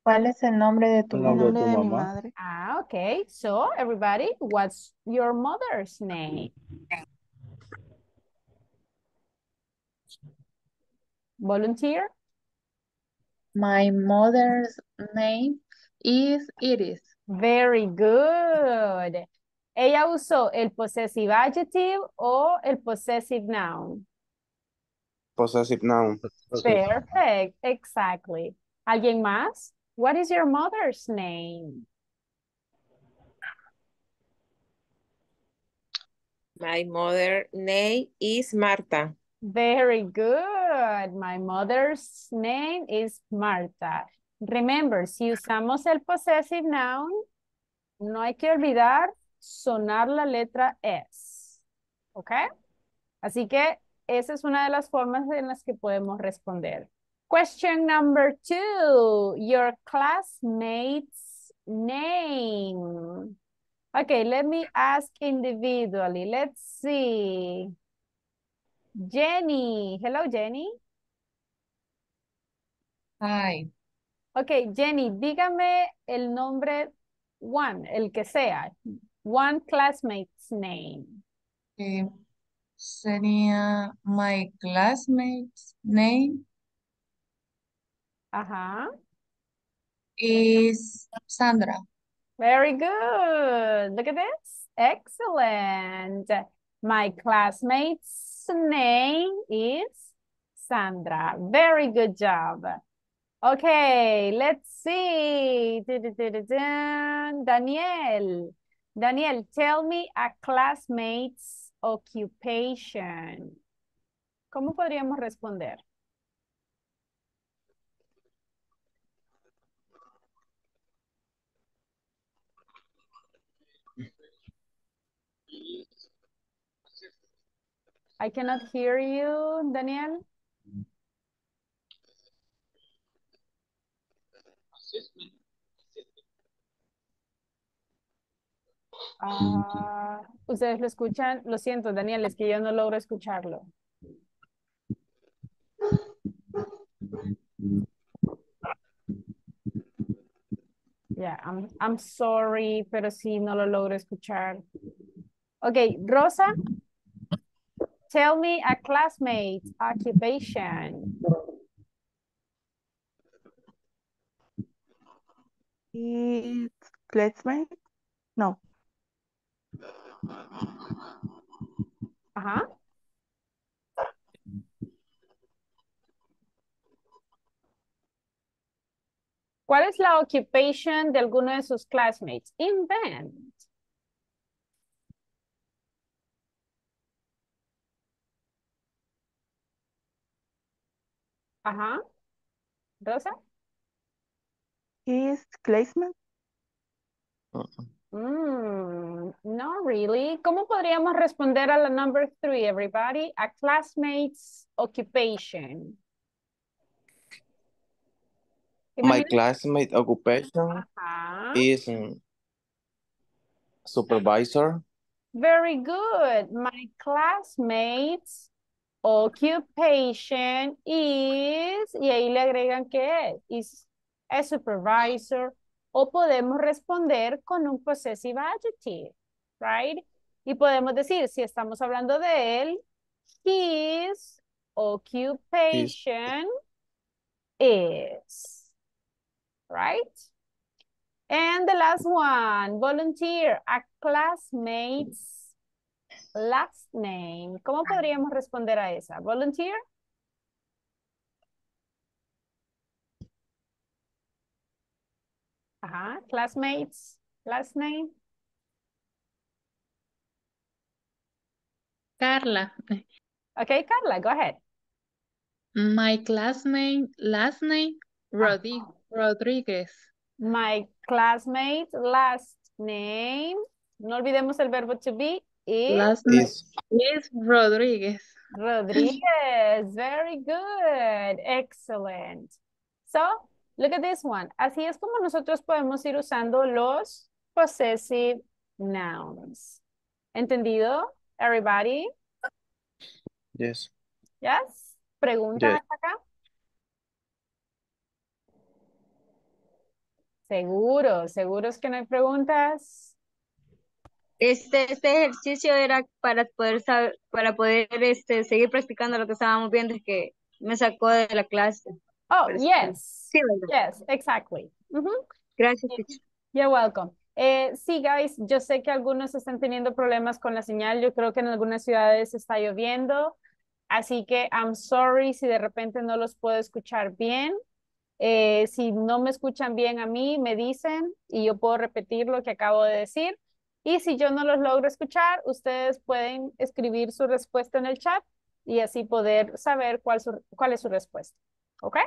¿Cuál es el nombre de tu El mamá? nombre de Nombre tu de mi mamá. madre. Ah, okay. So, everybody, what's your mother's name? Volunteer? My mother's name is Iris. Very good. Ella usó el possessive adjective o el possessive noun. Possessive noun. Perfect, exactly. ¿Alguien más? What is your mother's name? My mother name is Marta. Very good. My mother's name is Marta. Remember, si usamos el possessive noun, no hay que olvidar sonar la letra S. ¿Ok? Así que esa es una de las formas en las que podemos responder. Question number two. Your classmate's name. Okay, let me ask individually. Let's see. Jenny. Hello, Jenny. Hi. Ok, Jenny, dígame el nombre one, el que sea. One classmate's name. Eh, sería my classmate's name Ajá. is Sandra. Very good. Look at this. Excellent. My classmate's name is Sandra. Very good job. Okay, let's see. Daniel. Daniel, tell me a classmate's occupation. ¿Cómo podríamos responder? I cannot hear you, Daniel. Ah, ustedes lo escuchan, lo siento, Daniel, es que yo no logro escucharlo. Yeah, I'm, I'm sorry, pero sí no lo logro escuchar. Okay, Rosa, tell me a classmate's occupation. It's? No. Ajá. ¿Cuál es la occupation de alguno de sus classmates? Invent. Ajá. Rosa. Is classmate? Mm, no really. ¿Cómo podríamos responder a la number three, everybody? A classmate's occupation. My classmate occupation Ajá. is um, supervisor. Very good. My classmate's occupation is, y ahí le agregan qué es, is a supervisor, o podemos responder con un possessive adjective, right? Y podemos decir, si estamos hablando de él, his occupation is, right? And the last one, volunteer, a classmate's last name. ¿Cómo podríamos responder a esa? Volunteer? Ajá, classmates, last name. Carla. Okay, Carla, go ahead. My classmate last name Rodi Rodriguez. My classmate last name. No olvidemos el verbo to be. Is Last name Is is Rodriguez. Rodriguez. Very good. Excellent. So, look at this one. Así es como nosotros podemos ir usando los possessive nouns. ¿Entendido? Everybody? yes. Yes? ¿Preguntas Yes. acá? Seguro, seguros que no hay preguntas. Este, este ejercicio era para poder saber, para poder este, seguir practicando lo que estábamos viendo, es que me sacó de la clase. Oh, yes. Sí, ¿verdad? Yes, exactly. Gracias, teacher. You're welcome. Eh, sí, guys, yo sé que algunos están teniendo problemas con la señal. Yo creo que en algunas ciudades está lloviendo. Así que I'm sorry si de repente no los puedo escuchar bien. Eh, si no me escuchan bien a mí, me dicen y yo puedo repetir lo que acabo de decir. Y si yo no los logro escuchar, ustedes pueden escribir su respuesta en el chat y así poder saber cuál, cuál es su respuesta. ¿Ok?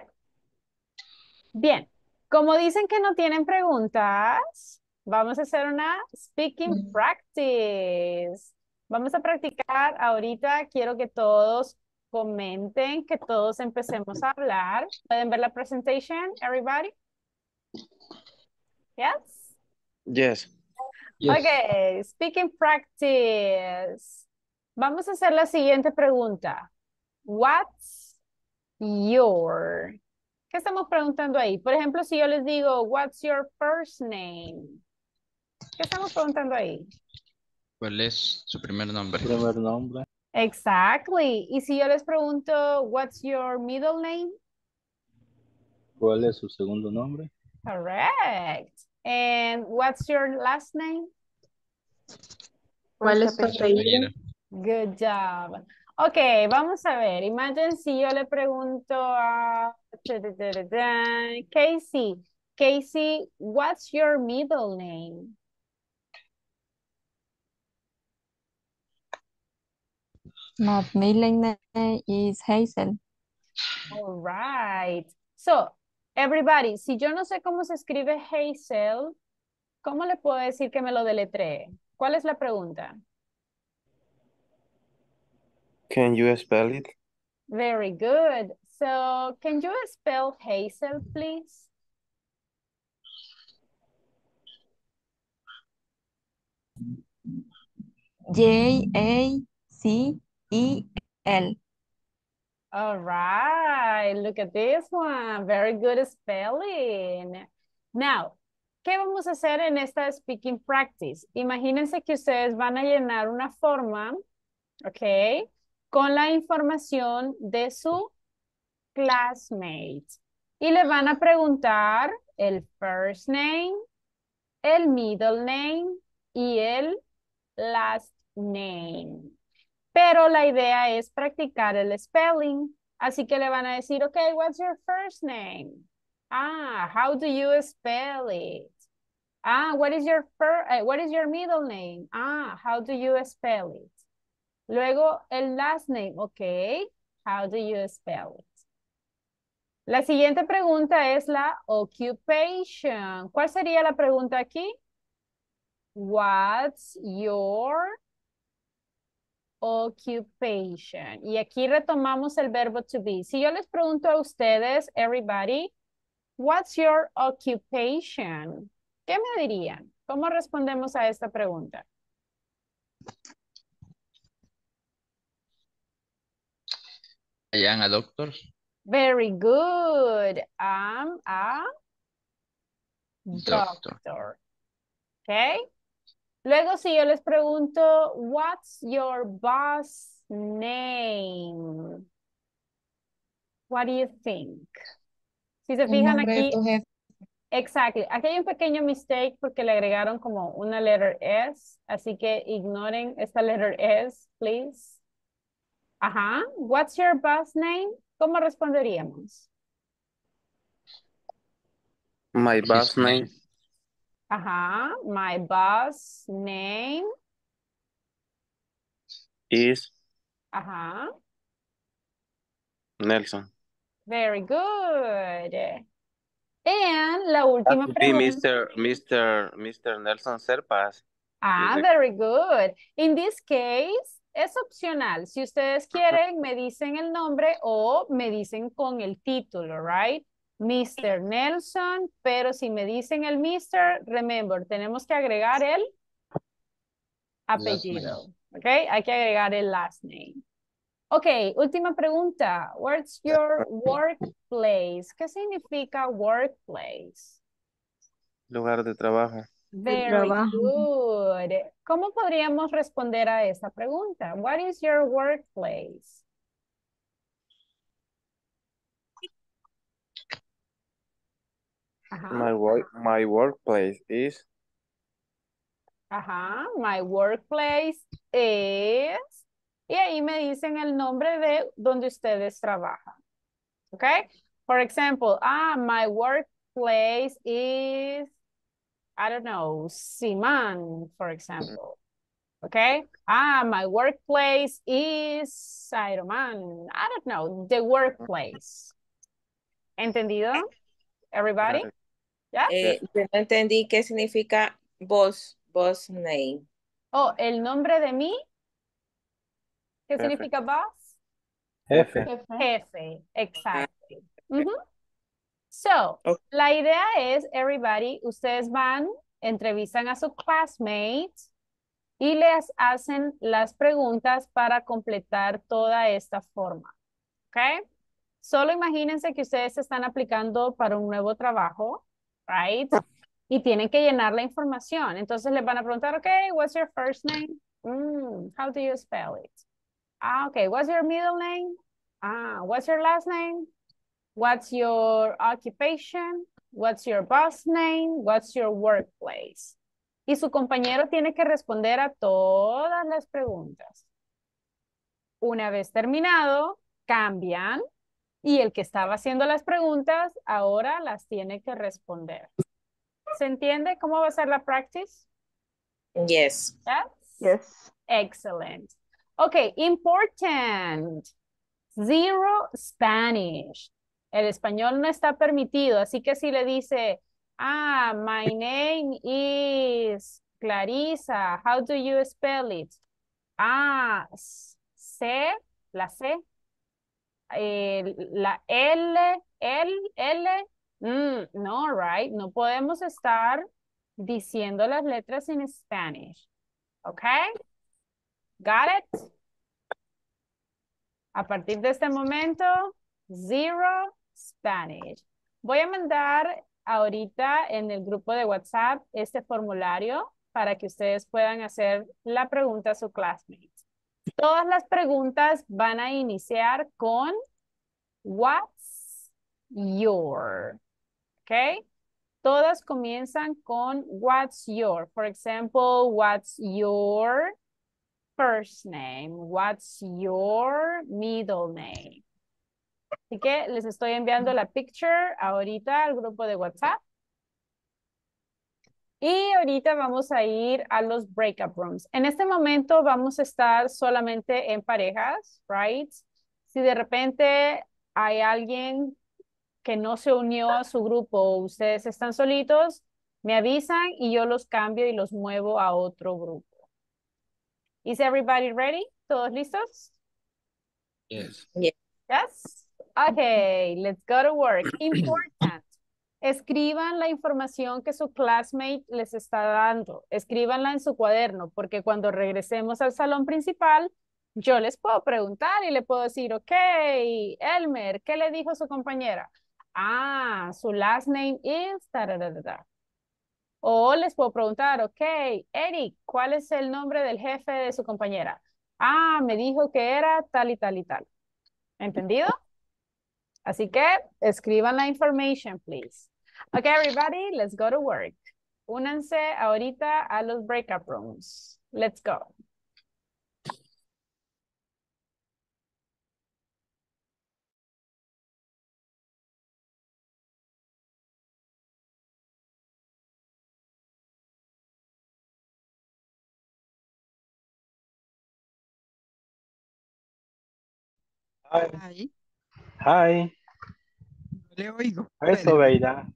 Bien. Como dicen que no tienen preguntas, vamos a hacer una speaking practice. Vamos a practicar ahorita. Quiero que todos comenten, que todos empecemos a hablar. ¿Pueden ver la presentation, everybody? Yes? Yes. Okay, speaking practice. Vamos a hacer la siguiente pregunta. What's your ¿Qué estamos preguntando ahí? Por ejemplo, si yo les digo, what's your first name? ¿Qué estamos preguntando ahí? ¿Cuál es su primer nombre? Primer nombre. Exactly. Y si yo les pregunto, what's your middle name? ¿Cuál es su segundo nombre? Correct. And what's your last name? ¿Cuál es tu apellido? Good job. Ok, vamos a ver. Imagine si yo le pregunto a Casey. Casey, what's your middle name? My middle name is Hazel. All right. So, everybody, si yo no sé cómo se escribe Hazel, ¿cómo le puedo decir que me lo deletree? ¿Cuál es la pregunta? Can you spell it? Very good. So, can you spell Hazel, please? J-A-C-E-L. All right, look at this one. Very good spelling. Now, ¿qué vamos a hacer en esta speaking practice? Imagínense que ustedes van a llenar una forma, ¿ok? Con la información de su classmate. Y le van a preguntar el first name, el middle name y el last name. Pero la idea es practicar el spelling. Así que le van a decir, ok, what's your first name? Ah, how do you spell it? Ah, what is your first, uh, what is your middle name? Ah, how do you spell it? Luego el last name, ok, how do you spell it? La siguiente pregunta es la occupation. ¿Cuál sería la pregunta aquí? What's your occupation? Y aquí retomamos el verbo to be. Si yo les pregunto a ustedes, everybody, what's your occupation? ¿Qué me dirían? ¿Cómo respondemos a esta pregunta? I am a doctor. Very good. I'm a Doctor. doctor. Okay. Luego, si yo les pregunto, what's your boss name? What do you think? Si se fijan aquí, exactly. Aquí hay un pequeño mistake porque le agregaron como una letter S, así que ignoren esta letter S, please. Ajá. What's your boss name? ¿Cómo responderíamos? My boss name Ajá. My boss name. is Ajá. Nelson. Very good. And la última That would be pregunta. Mr. Mr. Mr. Nelson Serpas. Ah, very good. In this case, es opcional. Si ustedes quieren, me dicen el nombre o me dicen con el título, right? Mr. Nelson, pero si me dicen el Mr., remember, tenemos que agregar el apellido, ¿ok? Hay que agregar el last name. Ok, última pregunta. What's your workplace? ¿Qué significa workplace? Lugar de trabajo. Very good. ¿Cómo podríamos responder a esta pregunta? What is your workplace? Ajá. My work my workplace is Ajá, my workplace is. Y ahí me dicen el nombre de donde ustedes trabajan. ¿Ok? For example, ah, my workplace is, I don't know, Siman, for example. Okay. Ah, my workplace is Iron Man. I don't know, the workplace. ¿Entendido? Everybody? Yeah? Eh, yo no entendí qué significa boss, boss name. Oh, el nombre de mí. ¿Qué Jefe. significa boss? Jefe. Jefe, exacto. Ujú. So, la idea es, everybody, ustedes van, entrevistan a su classmate y les hacen las preguntas para completar toda esta forma. ¿Ok? Solo imagínense que ustedes se están aplicando para un nuevo trabajo, right? Y tienen que llenar la información. Entonces les van a preguntar, ok, what's your first name? Mm, how do you spell it? Ah, okay, what's your middle name? Ah, what's your last name? What's your occupation? What's your boss name? What's your workplace? Y su compañero tiene que responder a todas las preguntas. Una vez terminado, cambian y el que estaba haciendo las preguntas ahora las tiene que responder. ¿Se entiende cómo va a ser la practice? Yes. Yes? Yes. Excellent. Okay, important. Zero Spanish. El español no está permitido, así que si le dice, ah, my name is Clarisa, how do you spell it? Ah, C, la C, eh, la L, L, L, mm, no, right, no podemos estar diciendo las letras en Spanish. Okay? Got it? A partir de este momento, zero Spanish. Voy a mandar ahorita en el grupo de WhatsApp este formulario para que ustedes puedan hacer la pregunta a su classmate. Todas las preguntas van a iniciar con what's your, ¿ok? Todas comienzan con what's your. For example, what's your first name? What's your middle name? Así que les estoy enviando la picture ahorita al grupo de WhatsApp. Y ahorita vamos a ir a los breakup rooms. En este momento vamos a estar solamente en parejas, right? Si de repente hay alguien que no se unió a su grupo o ustedes están solitos, me avisan y yo los cambio y los muevo a otro grupo. Is everybody ready? ¿Todos listos? Yes. Yes. Yes? Okay, let's go to work. Important. Escriban la información que su classmate les está dando. Escríbanla en su cuaderno, porque cuando regresemos al salón principal, yo les puedo preguntar y le puedo decir, ok, Elmer, ¿qué le dijo su compañera? Ah, su last name is... da. O les puedo preguntar, ok, Eric, ¿cuál es el nombre del jefe de su compañera? Ah, me dijo que era tal y tal y tal. ¿Entendido? Así que escriban la information, please. Okay, everybody, let's go to work. Únanse ahorita a los breakup rooms. Let's go. Hi. Hi. Le oigo. Hi, Sobeida.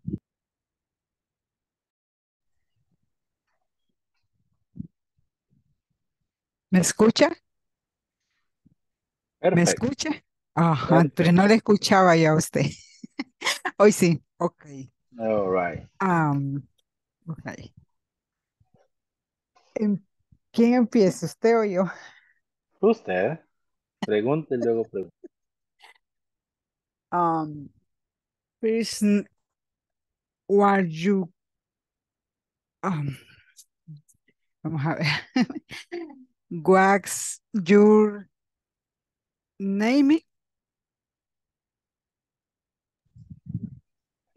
¿Me escucha? ¿Me escucha? Ajá, pero no le escuchaba ya a usted. (laughs) Hoy sí, ok. All right. Am, ok. Em- ¿Quién empieza, usted o yo? Usted. Pregunte y luego pregunte. Um, person, what you, um, vamos a ver. (laughs) What's your name?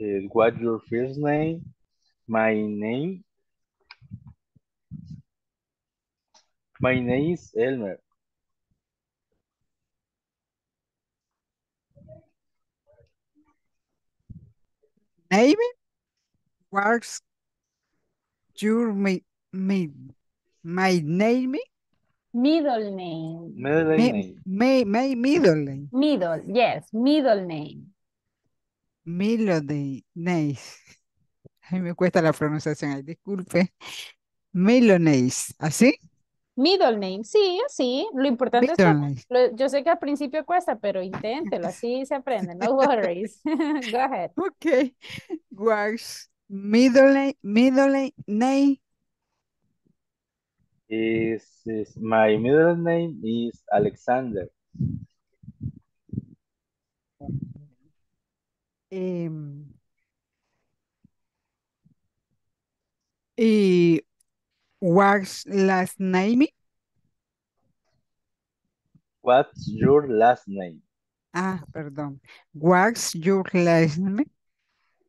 Eh, What your first name? My name My name is Elmer. Name? What's your my, my, my name? Middle name. Middle name. my, my middle name. Middle, yes, middle name. Melody, nice. Ay, me cuesta la pronunciación, ay, disculpe. Melonice, ¿así? Middle name, sí, sí. Lo importante es que, Melonice. lo- yo sé que al principio cuesta, pero inténtelo, así se aprende, no worries. (laughs) Go ahead. Okay. What's middle name? Middle name? Is, is my middle name is Alexander. Em, y what's last name? What's your last name? Ah, perdón. What's your last name?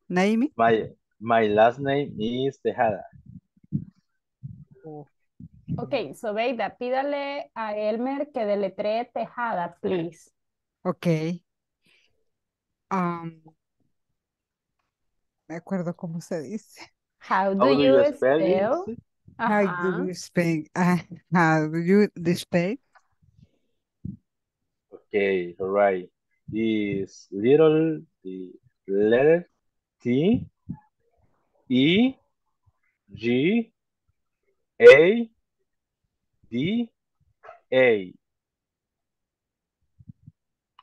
Name? My my last name is Tejada. Ok, so Beida, pídale a Elmer que deletree Tejada, please. Okay. Um, me acuerdo cómo se dice. How do How do you you spell it? spell? (laughs) How do you spell? ah, how do you spell? Okay, all right. Is little the letter T E G A D A.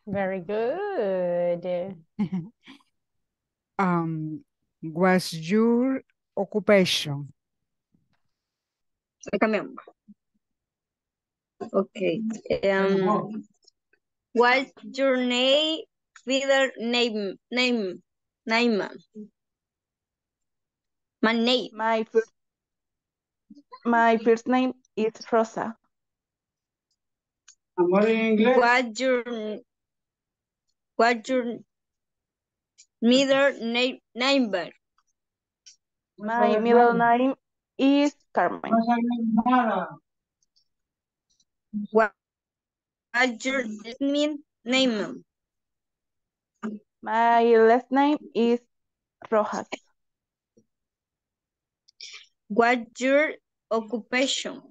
Very good. (laughs) Um, what's your occupation? Cambiamos. Okay. Um, what's your name? Middle name, name, name. My name. My first, my first name is Rosa. What's your what's your middle name number? My middle name is Carmen. What what's your name name? My last name is Rojas. What's your occupation?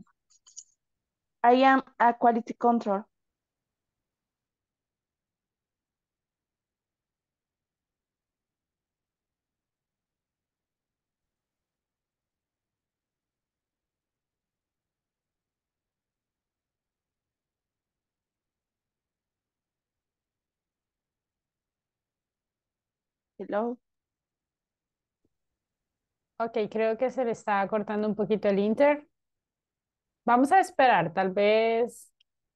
I am a quality control. Hello. Ok, creo que se le está cortando un poquito el inter. Vamos a esperar, tal vez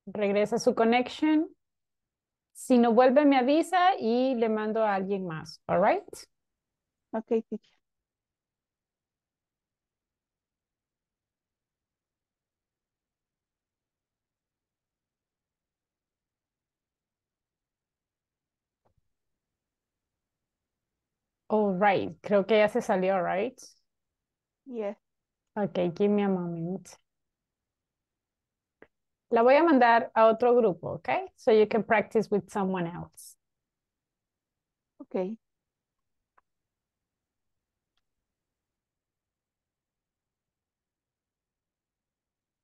regresa su connection. Si no vuelve, me avisa y le mando a alguien más. All right? Okay, teacher. All right. Creo que ya se salió, right? Yes. Ok, give me a moment. La voy a mandar a otro grupo, ok? So you can practice with someone else. Okay.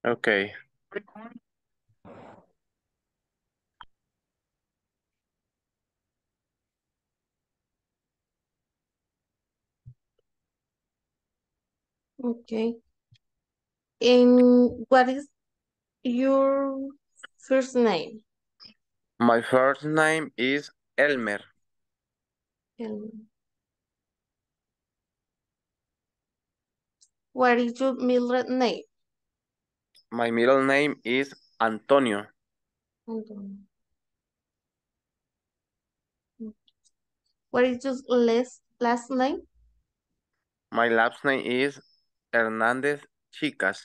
Okay. Okay. And what is your first name? My first name is Elmer. And what is your middle name? My middle name is Antonio. Antonio. What is your last last name? My last name is Hernandez Chicas.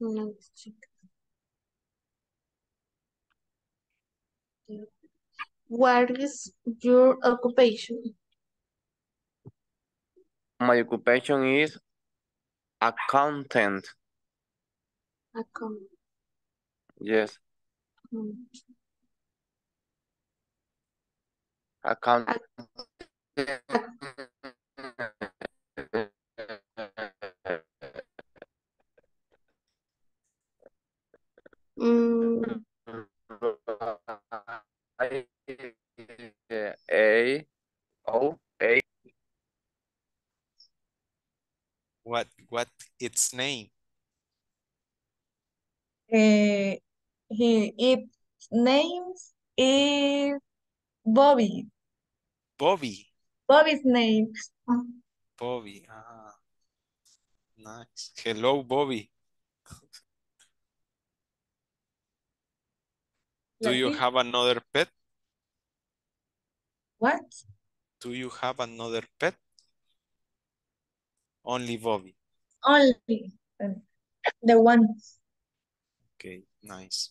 No, it's chica. What is your occupation? My occupation is accountant. Account. Yes. Account. Mm, its name? Eh, he, its name is Bobby. Bobby. Bobby's name. Bobby. Ah. Nice. Hello, Bobby. Do you have another pet? What? Do you have another pet? Only Bobby. Only the one. Okay, nice.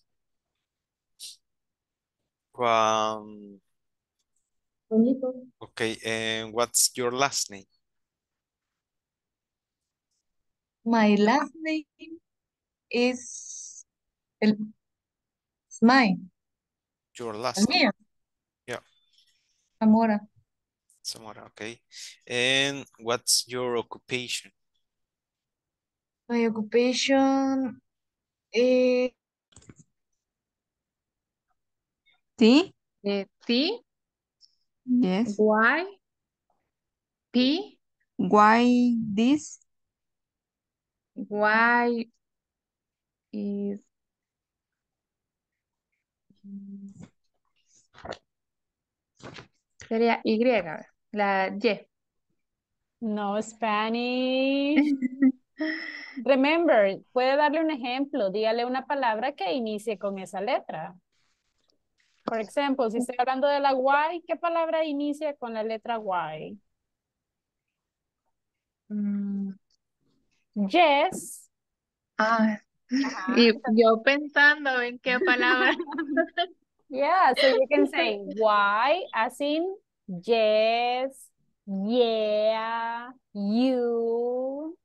Um, okay, and what's your last name? My last name is el, it's mine. Your El last name. Yeah, Zamora. Zamora, okay. And what's your occupation? My occupation is T. eh, T Yes. Y P Why this? Y is sería Y, la Y. No Spanish. (laughs) Remember, puede darle un ejemplo. Dígale una palabra que inicie con esa letra. Por ejemplo, si estoy hablando de la Y, ¿qué palabra inicia con la letra Y? Mm, Yes. Ah, Ajá. y yo pensando en qué palabra. (laughs) Yeah, so you can say why as in yes, yeah, you.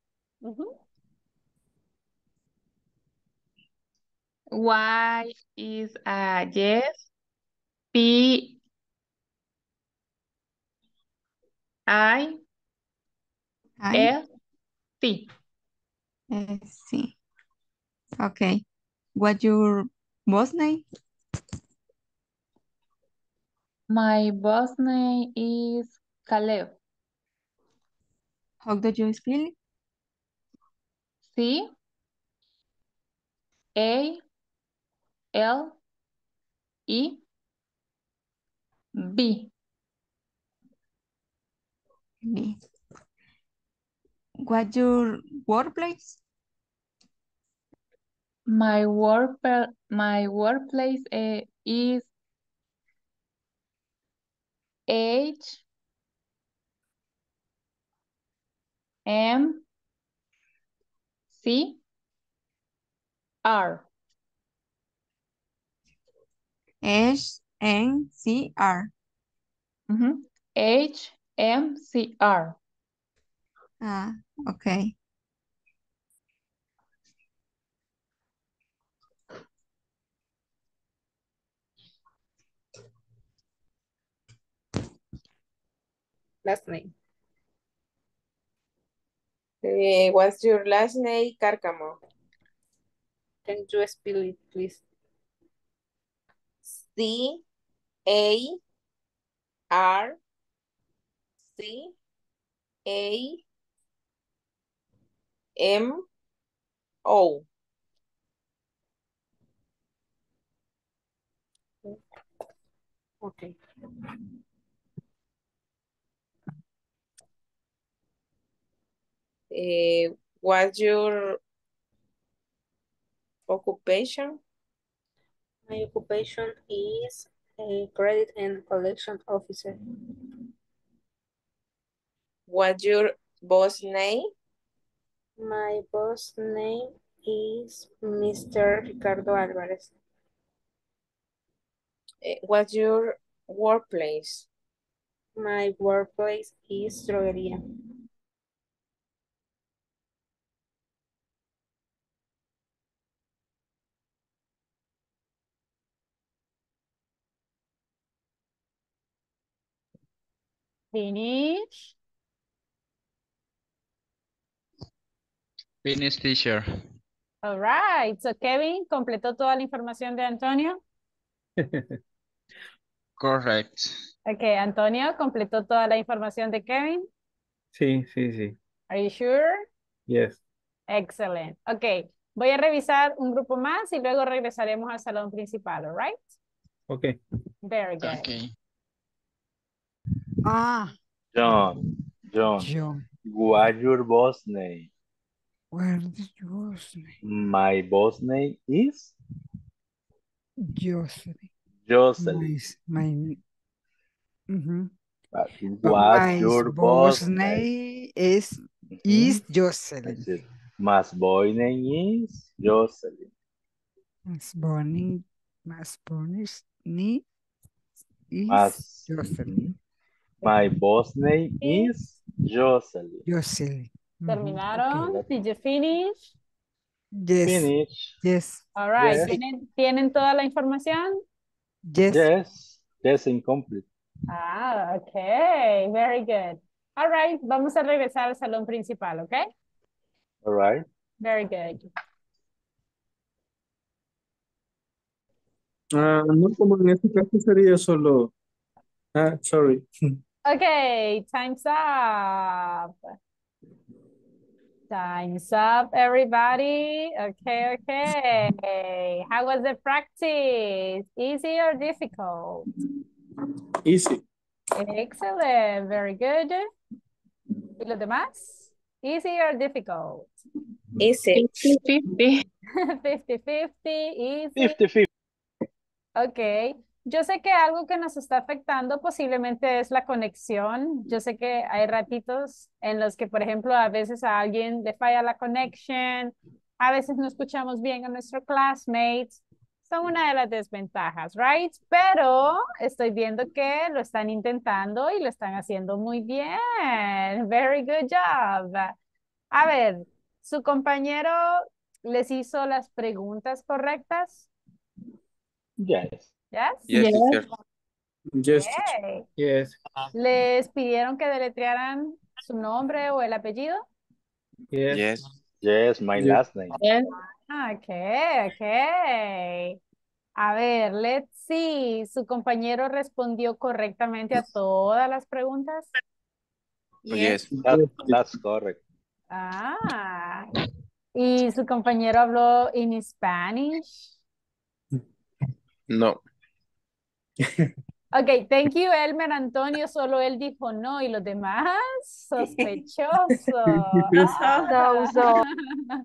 Ujú. Y is a yes. P I I. L T. Sí. Okay. What your boss name? My boss name is Caleb. How do you spell it? C A L E B. Me. What your workplace? My work my workplace eh, is H M C R. S N C R. Ujú. H M C R. Ah, okay. Last name. Eh, what's your last name, Cárcamo? Can you spell it, please? C A R C A M O. Okay. Eh, what's your occupation? My occupation is a credit and collection officer. What's your boss name? My boss name is Mr. Ricardo Alvarez. Eh, what's your workplace? My workplace is droguería. Finish. Finish teacher. All right. So Kevin completó toda la información de Antonio. (laughs) Correct. Okay, Antonio completó toda la información de Kevin. Sí, sí, sí. Are you sure? Yes. Excellent. Okay. Voy a revisar un grupo más y luego regresaremos al salón principal, all right? Okay. Very good. Okay. Ah, John, John, John. what's your boss name? Where is yours? My boss name is Jocelyn. Jocelyn. My, Mhm. But But what's my your boss boss name? name is is Jocelyn. My boy name is Jocelyn. Mas Bonnie, mas Bonnie ni is Jocelyn. My boss name is Jocelyn. Jocelyn. ¿Terminaron? Did you finish? Yes. Finish. Yes. All right. Yes. ¿Tienen, ¿Tienen toda la información? Yes. Yes. Yes, incomplete. Ah, okay. Very good. All right. Vamos a regresar al salón principal, okay? All right. Very good. Ah, no, como en este caso sería solo. Ah, sorry. (laughs) Okay, time's up. Time's up, everybody. Okay, okay. How was the practice? Easy or difficult? Easy. Excellent, very good. ¿Y los demás? Easy or difficult? Easy. 50. 50-50, (laughs) easy. 50-50. Ok, yo sé que algo que nos está afectando posiblemente es la conexión. Yo sé que hay ratitos en los que, por ejemplo, a veces a alguien le falla la conexión, a veces no escuchamos bien a nuestro classmates. Son una de las desventajas, right? Pero estoy viendo que lo están intentando y lo están haciendo muy bien. Very good job. A ver, ¿su compañero les hizo las preguntas correctas? Yes. Yes? Yes, teacher. Yes. Okay. Yes. ¿Les pidieron que deletrearan su nombre o el apellido? Yes. Yes. Yes, my Yes. last name. Ah, Ok, ok. A ver, let's see. ¿Su compañero respondió correctamente a todas las preguntas? Yes. That, that's correct. Ah. ¿Y su compañero habló en Spanish? No. Ok, thank you, Elmer Antonio. Solo él dijo no y los demás, sospechoso. (laughs) So, so. (laughs)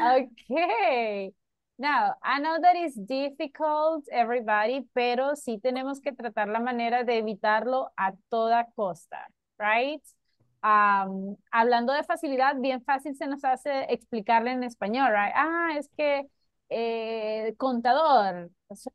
Okay. Now, I know that is difficult, everybody, pero sí tenemos que tratar la manera de evitarlo a toda costa, right? Um, hablando de facilidad, bien fácil se nos hace explicarle en español, right? Ah, es que eh, contador, soy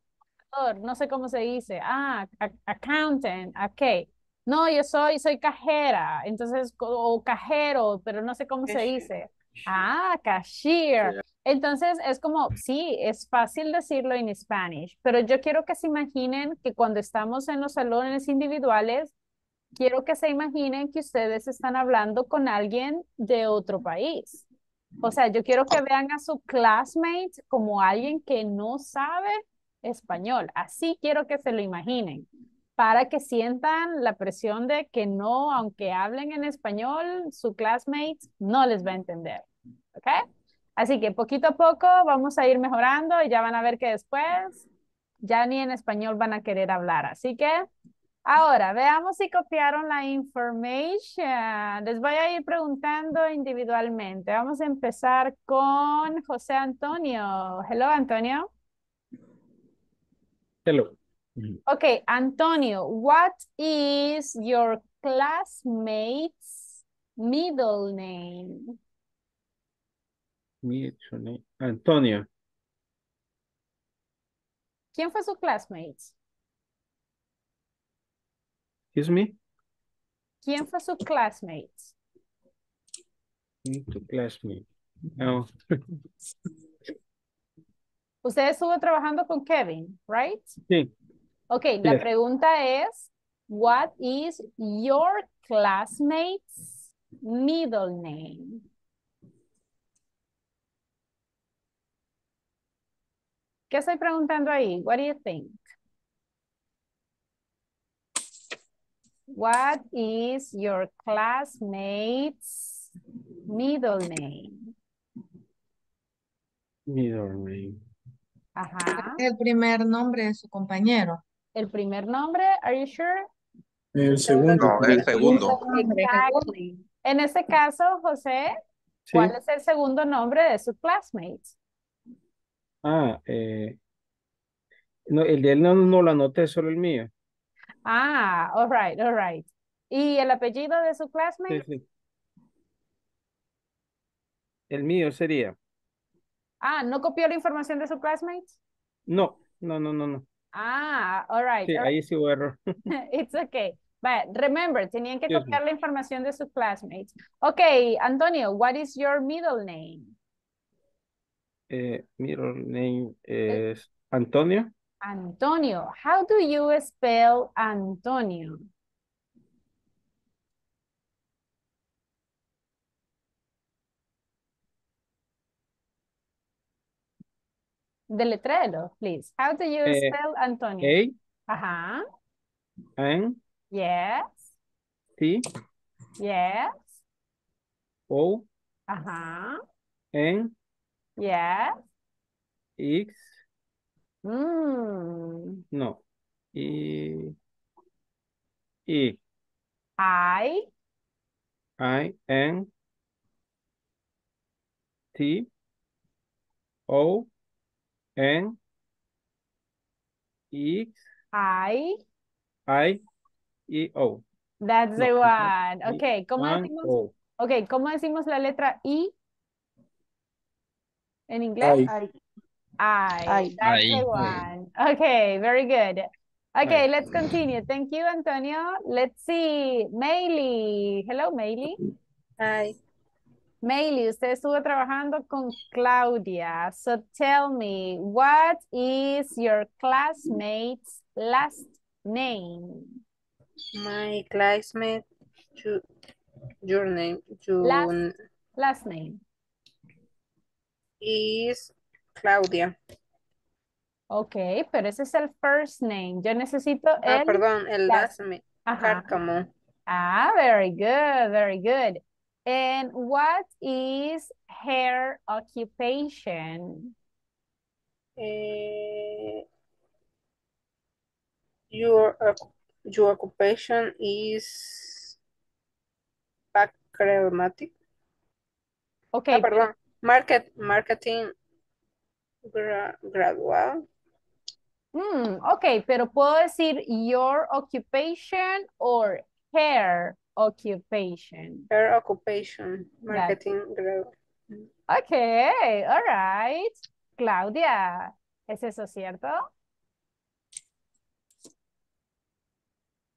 contador, no sé cómo se dice. Ah, accountant, ok. No, yo soy, soy cajera, entonces, o cajero, pero no sé cómo se dice. Ah, cashier. Entonces es como, sí, es fácil decirlo en Spanish, pero yo quiero que se imaginen que cuando estamos en los salones individuales, quiero que se imaginen que ustedes están hablando con alguien de otro país. O sea, yo quiero que vean a su classmate como alguien que no sabe español. Así quiero que se lo imaginen, para que sientan la presión de que no, aunque hablen en español, su classmate no les va a entender. ¿Ok? Así que poquito a poco vamos a ir mejorando y ya van a ver que después ya ni en español van a querer hablar. Así que ahora veamos si copiaron la information. Les voy a ir preguntando individualmente. Vamos a empezar con José Antonio. Hello, Antonio. Hello. Okay, Antonio, what is your classmate's middle name? Me, su name. Antonio. ¿Quién fue su classmate? Excuse me. ¿Quién fue su classmate? Tu classmate. No. Oh. (laughs) Usted estuvo trabajando con Kevin, right? Sí. Ok, la pregunta es, What is your classmate's middle name? ¿Qué estoy preguntando ahí? What do you think? What is your classmate's middle name? Middle name. Ajá. El primer nombre de su compañero. El primer nombre, are you sure? El segundo. No, el segundo. Exactly. En este caso, José, ¿cuál es el segundo nombre de su classmate? Ah, eh, no, el de él no, no lo anoté, solo el mío. Ah, all right, all right. ¿Y el apellido de su Sí, classmate? sí. El mío sería. Ah, ¿no copió la información de su classmate? No, no, no, no, no. Ah, all right. Sí, all ahí sí hubo error. (laughs) (laughs) It's okay. But remember, tenían que copiar la información de sus classmates. Ok, Antonio, what is your middle name? Eh, middle name es Antonio. Antonio. How do you spell Antonio? Deletréalo, please. How do you Eh, spell Antonio? A, Ajá. N, Yes. T, Yes. O, Ajá. N, Yes. X, Mm. no. Y, I, I. I, N, T, O, N, X, I. I, E, O. That's the No, one. I, Okay, ¿cómo one, decimos? O. Okay, ¿cómo decimos la letra I? En inglés? I. I. I. That's I. the one. Okay, very good. Okay, I. let's continue. Thank you, Antonio. Let's see. Meili. Hello, Meili. Hi. Meili, usted estuvo trabajando con Claudia. So tell me, what is your classmate's last name? My classmate, you, your name, Last, last name. is Claudia. Ok, pero ese es el first name. Yo necesito Ah, el perdón, el last. name. Cárcamo. Ah, very good, very good. And what is her occupation? Eh, your, your occupation is acrobatic. Ok, Ah, perdón, market, marketing gra- gradual. mm, ok, pero puedo decir your occupation or her occupation. Her occupation, marketing gradual. Okay, all right. Claudia, ¿es eso cierto?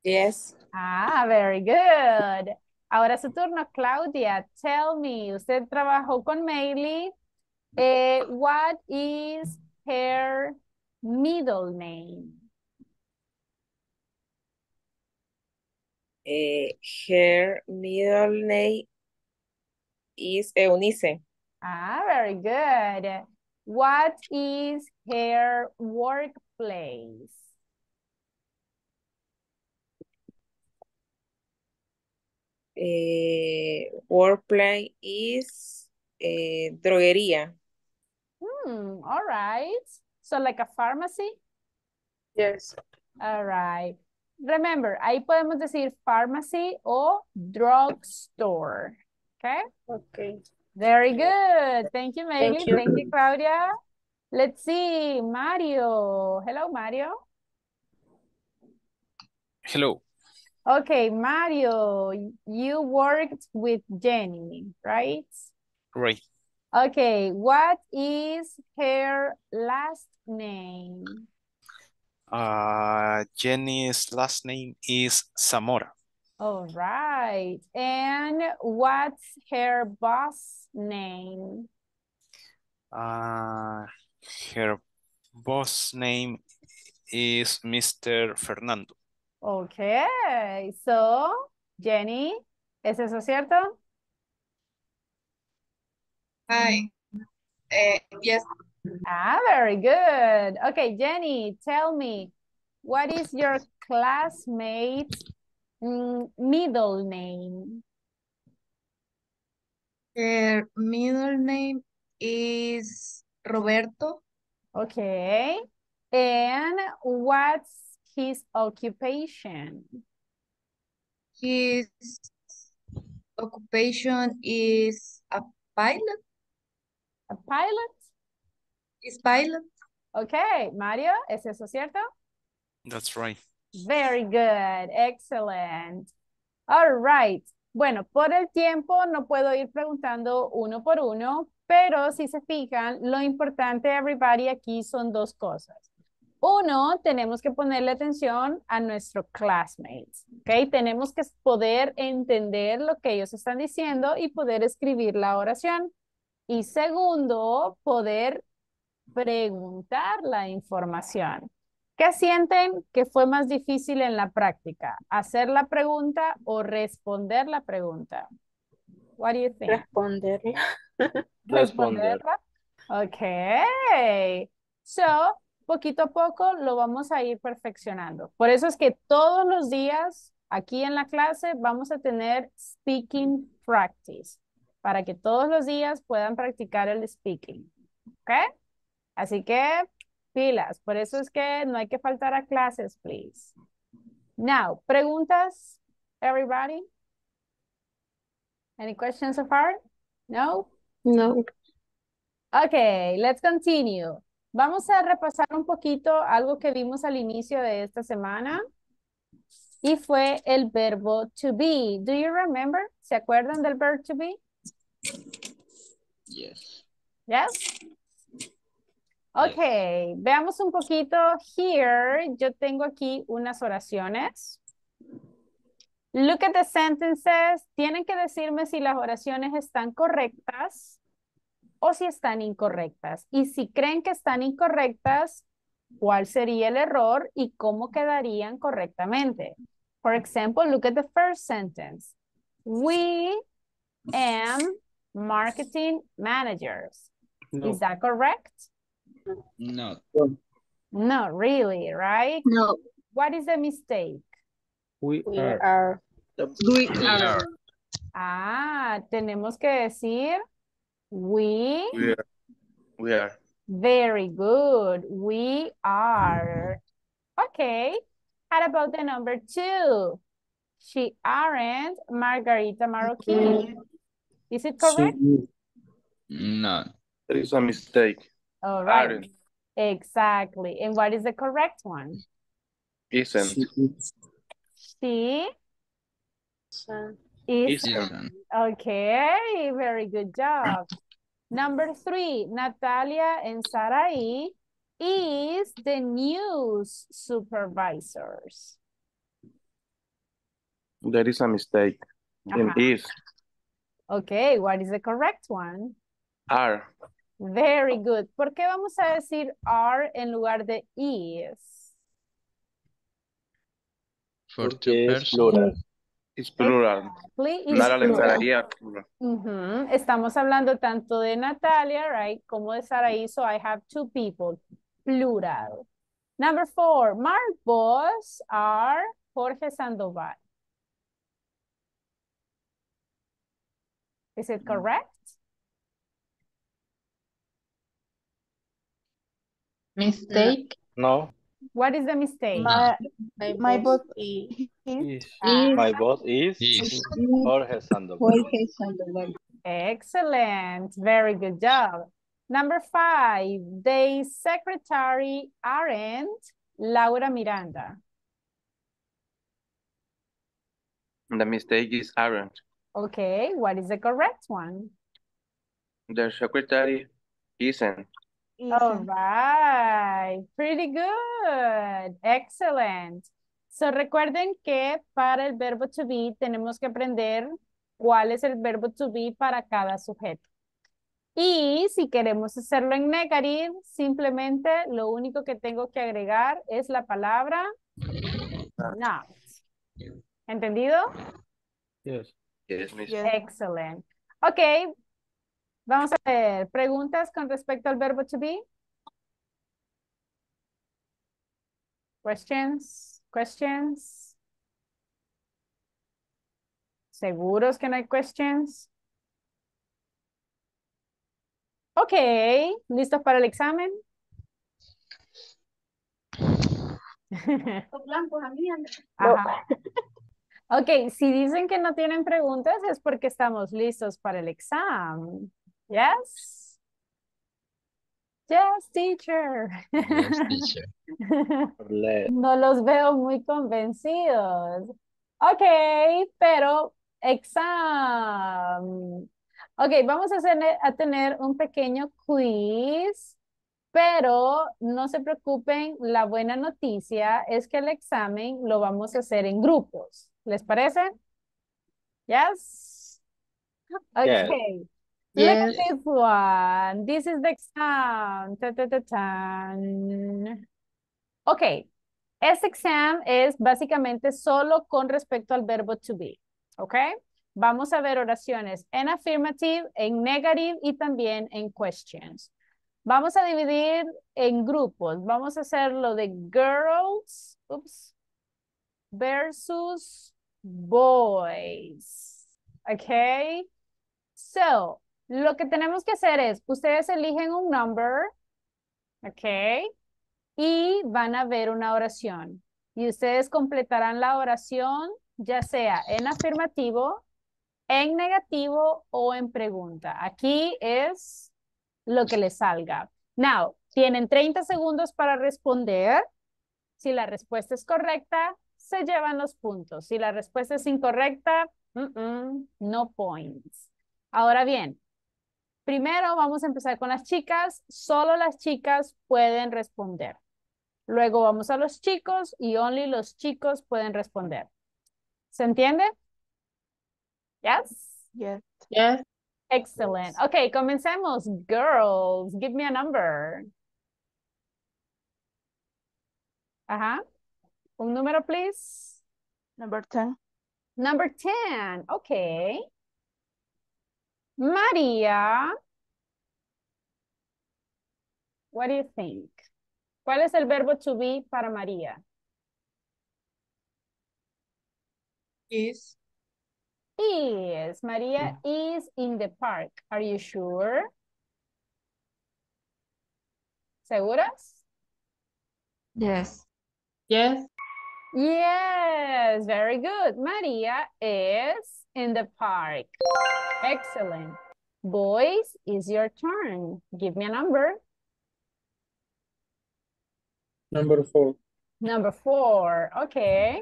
Yes. Ah, very good. Ahora su turno, Claudia. Tell me, usted trabajó con Meili. Eh, what is her middle name? Eh, her middle name is Eunice. Ah, very good. What is her workplace? Eh, workplace is eh, droguería. Hmm, all right. So like a pharmacy? Yes. All right. Remember, ahí podemos decir pharmacy o drugstore. Okay? Okay. Very good. Thank you, Meili. Thank you. Thank you, Claudia. Let's see, Mario. Hello, Mario. Hello. Okay, Mario, you worked with Jenny, right? Right. Okay, what is her last name? Uh, Jenny's last name is Zamora. All right. And what's her boss name? Uh, her boss name is Mr. Fernando. Okay, so, Jenny, ¿es eso cierto? Hi. Eh, yes. Ah, very good. Okay, Jenny, tell me, what is your classmate's mm, middle name? Her middle name is Roberto. Okay. And what's his occupation? His occupation is a pilot. A pilot? Is pilot. Okay, Mario, ¿es eso cierto? That's right. Very good, excellent. All right. Bueno, por el tiempo no puedo ir preguntando uno por uno, pero si se fijan, lo importante, everybody, aquí son dos cosas. Uno, tenemos que ponerle atención a nuestro classmates, ¿ok? Tenemos que poder entender lo que ellos están diciendo y poder escribir la oración. Y segundo, poder preguntar la información. ¿Qué sienten que fue más difícil en la práctica? ¿Hacer la pregunta o responder la pregunta? What do you think? Responderla. (laughs) Responderla. Ok. So, poquito a poco lo vamos a ir perfeccionando. Por eso es que todos los días aquí en la clase vamos a tener speaking practice para que todos los días puedan practicar el speaking. ¿Ok? Así que pilas. Por eso es que no hay que faltar a clases, please. Now, preguntas, everybody? Any questions so far? No? No. Okay, let's continue. Vamos a repasar un poquito algo que vimos al inicio de esta semana y fue el verbo to be. Do you remember? ¿Se acuerdan del verbo to be? Yes. Yes? Ok, veamos un poquito here. Yo tengo aquí unas oraciones. Look at the sentences. Tienen que decirme si las oraciones están correctas o si están incorrectas. Y si creen que están incorrectas, ¿cuál sería el error y cómo quedarían correctamente? For example, look at the first sentence. We am marketing managers. No. Is that correct? No. Not really, right? No. What is the mistake? We, We are. are. We We are. are. Ah, tenemos que decir we. We are. We are. Very good. We are. Okay. How about the number two? She aren't Margarita Marroquin. Is it correct? No. There is a mistake. All right. Aren't. Exactly. And what is the correct one? Isn't. She Son. is. Isn't. Okay, very good job. Number three, Natalia and Sarai is the news supervisors. There is a mistake. In Ajá. is. Okay, what is the correct one? Are. Very good. ¿Por qué vamos a decir are en lugar de is? For Porque two es plural. Is plural. Plural. plural. Ujú, Estamos hablando tanto de Natalia, right, como de Saraí, so I have two people, plural. Number four, Mark boss are Jorge Sandoval. Is it correct? Mistake. No. What is the mistake? My, My my boss boss is is Ah, My boss is Is. Jorge Sandoval. Jorge Sandoval. Excellent. Very good job. Number five, the secretary aren't Laura Miranda. The mistake is aren't. Okay, what is the correct one? The secretary isn't. All isn't. right, pretty good. Excellent. So recuerden que para el verbo to be tenemos que aprender cuál es el verbo to be para cada sujeto. Y si queremos hacerlo en negative, simplemente lo único que tengo que agregar es la palabra Not. ¿Entendido? Yes. Yes. Excellent. Ok. Vamos a ver. ¿Preguntas con respecto al verbo to be? Questions? Questions? ¿Seguros que no hay questions? Ok. ¿Listos para el examen? blancos a mí. Ajá. Ok, si dicen que no tienen preguntas es porque estamos listos para el examen. Yes? Yes, teacher. Yes, (laughs) teacher. (laughs) No los veo muy convencidos. Ok, pero exam. Ok, vamos a, hacer, a tener un pequeño quiz, pero no se preocupen, la buena noticia es que el examen lo vamos a hacer en grupos. ¿Les parece? Yes? Yes. Okay. Look at Yes. this one. This is the exam. Ta, ta, ta. Ok. Este exam es básicamente solo con respecto al verbo to be. ¿Ok? Vamos a ver oraciones en affirmative, en negative y también en questions. Vamos a dividir en grupos. Vamos a hacer lo de girls oops, versus boys. ¿Ok? So, lo que tenemos que hacer es, ustedes eligen un number, ¿ok? Y van a ver una oración. Y ustedes completarán la oración, ya sea en afirmativo, en negativo o en pregunta. Aquí es lo que les salga. Now, tienen 30 segundos para responder. Si la respuesta es correcta, se llevan los puntos. Si la respuesta es incorrecta, no points. Ahora bien, primero vamos a empezar con las chicas. Solo las chicas pueden responder. Luego vamos a los chicos y only los chicos pueden responder. ¿Se entiende? Yes? Yes. Yes. Excellent. Okay, comencemos. Girls, give me a number. Ajá. Un número, please. Number 10. Number 10. Okay. María. What do you think? ¿Cuál es el verbo to be para María? Is. Is. María mm. is in the park. Are you sure? ¿Seguras? Yes. Yes. Yes, very good. María is in the park. Excellent. Boys, is your turn. Give me a number. Number four. Number four. Okay.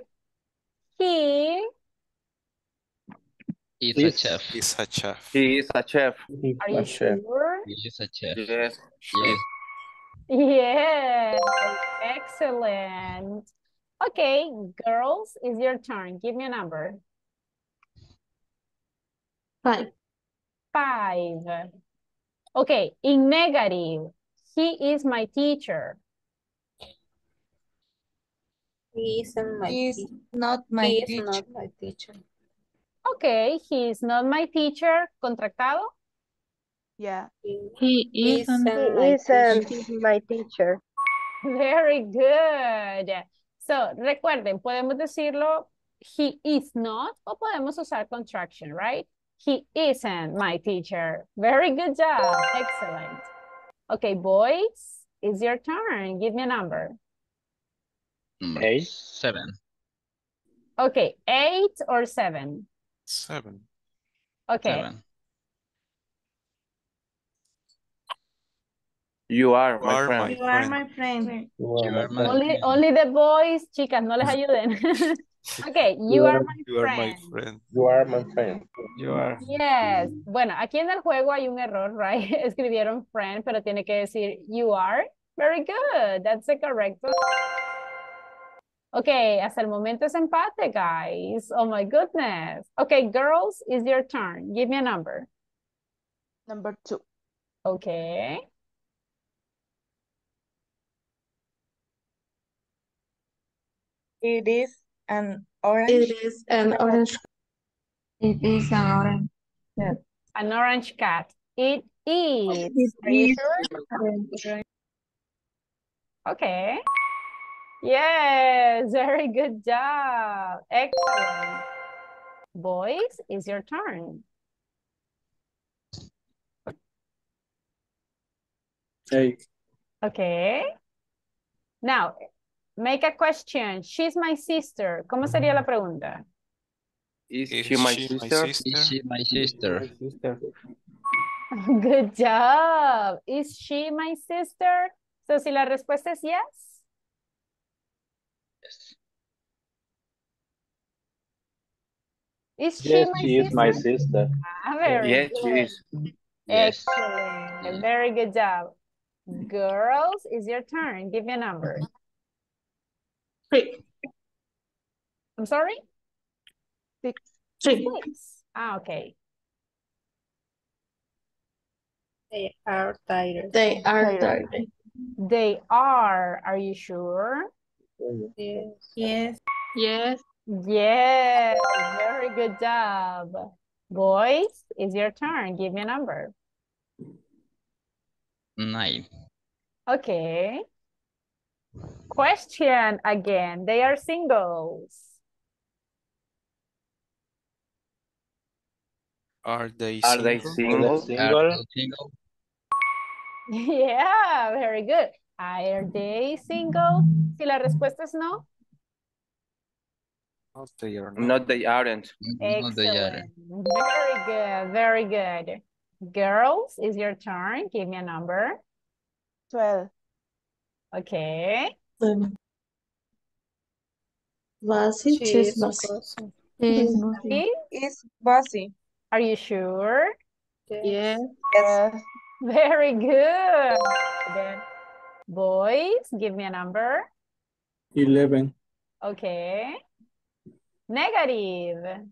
He, It's a Yes. chef. Is a chef. He is a chef. are you chef. sure? He is a chef. Yes. Yes. Yes. Excellent. Okay, girls, is your turn. Give me a number. Five. Five. Okay, in negative, he is my teacher. He isn't my Is teacher. not my He is teacher. not my teacher. Okay, he is not my teacher. Contractado? Yeah. He isn't. Isn't my teacher. my teacher. Very good. So, recuerden, podemos decirlo he is not o podemos usar contraction, right? He isn't my teacher. Very good job. Excellent. Okay, boys, it's your turn. Give me a number. Number Eight. Seven. Okay, eight or seven? Seven. Okay. Seven. You are my are friend. my You are my friend. You You are my Only, friend. only the boys, chicas, no les ayuden. (laughs) okay, you are my You are my friend. friend. You are my friend. You are. Yes. Bueno, aquí en el juego hay un error, right? (laughs) Escribieron friend, pero tiene que decir you are. Very good. That's the correct one. Okay, hasta el momento es empate, guys. Oh my goodness. Okay, girls, it's your turn. Give me a number. Number two. Okay. It is an orange? It is an orange. It is an orange. cat. An orange cat. It is. It Are you is sure? Okay. Yes, very good job. Excellent. Boys, it's your turn. Eight. Okay. Now, make a question. She's my sister. ¿Cómo sería la pregunta? Is Is she my she my sister? Is she my sister? Sister. (laughs) Good job. Is she my sister? So, si la respuesta es yes. Yes. Is she Yes, my she is my sister? sister. Ah, very Yes, she is. Yes. Excellent. Very good job. Girls, it's your turn. Give me a number. Three. I'm sorry? Six. Three. Six. Ah, okay. They are tired. They are Tired. tired. They are. Are you sure? Yes. Yes. Yes. Yes. Very good job. Boys, it's your turn. Give me a number. Nine. Okay. Question again. They are singles. Are they Are they single? single? Are they single? (laughs) Yeah, very good. Are they single? Si la respuesta es no, No, they are not. No, they aren't. No, they aren't. excellent. Very good, very good. Girls, it's your turn. Give me a number. Twelve. Okay. Um, Bossy, She she's is bossy. bossy. Is bossy. Is- Is bossy. Are you sure? Yes. Yes. Very good. Then, boys, give me a number. Eleven. Okay. Negative.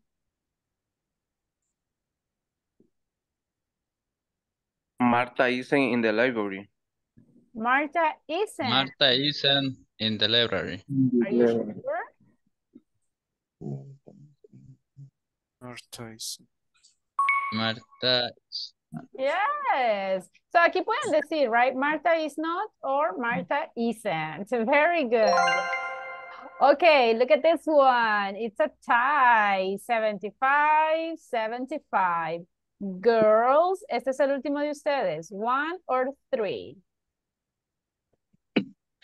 Marta isn't in the library. Marta isn't. Marta isn't in the library. Are you Eleven. sure? Marta is- Marta, Yes. So aquí pueden decir, right? Marta is not or Marta isn't. Very good. Okay, look at this one. It's a tie. 75, 75. Girls, este es el último de ustedes. One or three?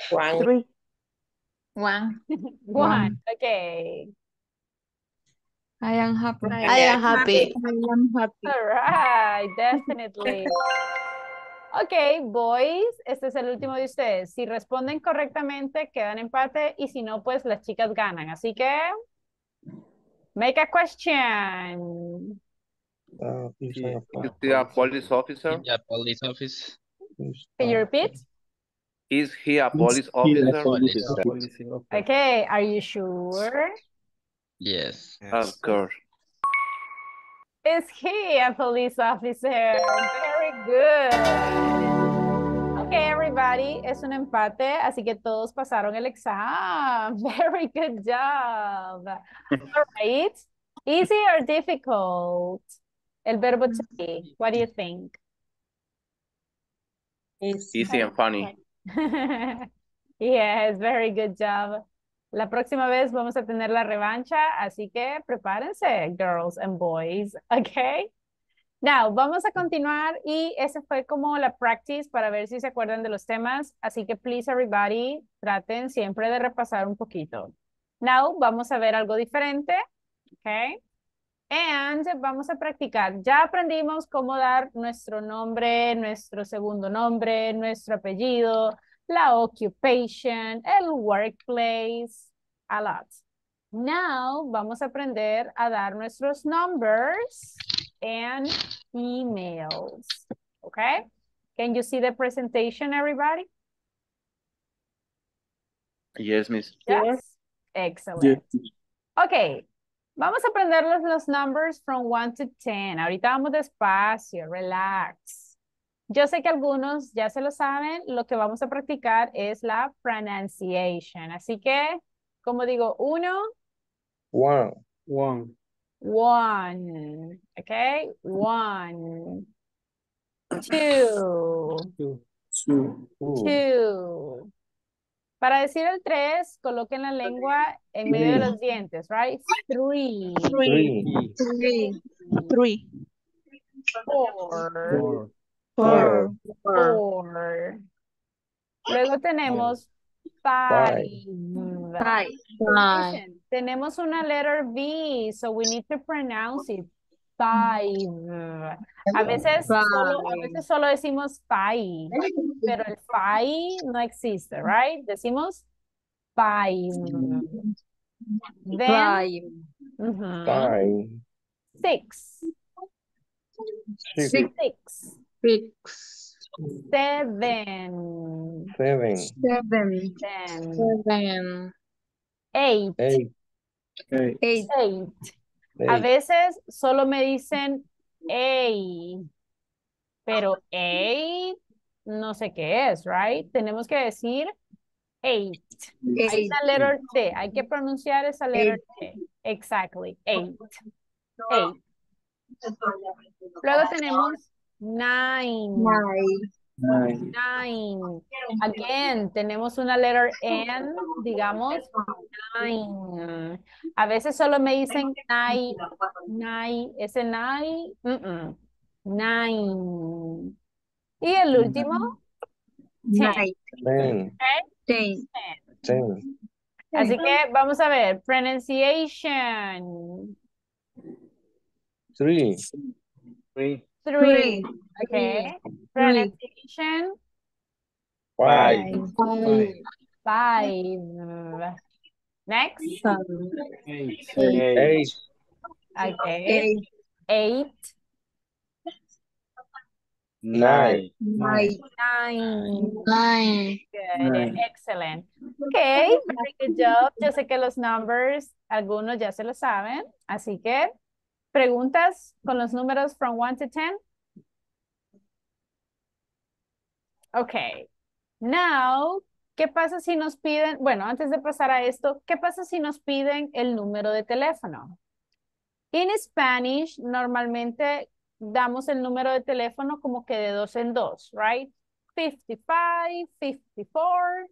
One. Three. One. One. Okay. I am happy. I I am happy. I am happy. All right, definitely. Ok, boys, este es el último de ustedes. Si responden correctamente, quedan empate y si no, pues las chicas ganan. Así que, make a question. A police officer? yeah, police office. Can you repeat? Is he a police he a officer? police officer? Policy. Okay, are you sure? Yes. Yes. Of course. Is he a police officer? Very good. Okay, everybody, es un empate, así que todos pasaron el examen. (laughs) Very good job. All right. Easy or difficult? El verbo to be. What do you think? Easy and funny. (laughs) yes, very good job. La próxima vez vamos a tener la revancha, así que prepárense, girls and boys, (laughs) okay? Now, vamos a continuar y ese fue como la practice para ver si se acuerdan de los temas, así que please everybody, traten siempre de repasar un poquito. Now, vamos a ver algo diferente, okay? And vamos a practicar. Ya aprendimos cómo dar nuestro nombre, nuestro segundo nombre, nuestro apellido, la occupation, el workplace, a lot. Now vamos a aprender a dar nuestros numbers and emails. Okay? Can you see the presentation, everybody? Yes, miss. Yes. Excellent. Yes. Ok, vamos a aprender los, los numbers from 1 to 10. Ahorita vamos despacio, relax. Yo sé que algunos ya se lo saben, lo que vamos a practicar es la pronunciation. Así que, como digo, uno, One. One. One. Okay, one. Two. Two. Two. Two. Para decir el tres, coloquen la lengua en medio de los dientes, right? Three. Three. Three. Three. Four. Four. Four. Four. Luego tenemos five. Five. Tenemos una letter V, so we need to pronounce it. Five. A veces, solo, a veces solo decimos five, pero el five no existe, right? Decimos five. Then, Five. ujú, Five. six. Six. Six. Six. Seven. Seven. Seven. Ten. Seven. Eight. Eight. Eight. Eight. Eight. A veces solo me dicen eight, pero eight no sé qué es, right? Tenemos que decir eight. Hay Eight. una letter T, hay que pronunciar esa letter T. Exactly, eight. Eight. Luego tenemos nine. Nine. Nine. Nine. Again, tenemos una letter N, digamos, nine. A veces solo me dicen nine, nine, ese nine, mm, mm, nine. Y el último, ten. Nine. Ten. Ten. Ten. Así que vamos a ver, pronunciation. Three. Three. Three. Three. Okay. Pronunciation. Five. Five. Five. Next. Eight. Eight. Okay. Eight. Eight. Nine. Nine. Nine. Nine. Good. Nine. Excellent. Okay. Very good job. Yo sé que los numbers, algunos ya se lo saben. Así que, preguntas con los números from 1 to 10. Okay. Now, ¿qué pasa si nos piden, bueno, antes de pasar a esto, ¿qué pasa si nos piden el número de teléfono? En Spanish, normalmente damos el número de teléfono como que de dos en dos, right? 55, 54,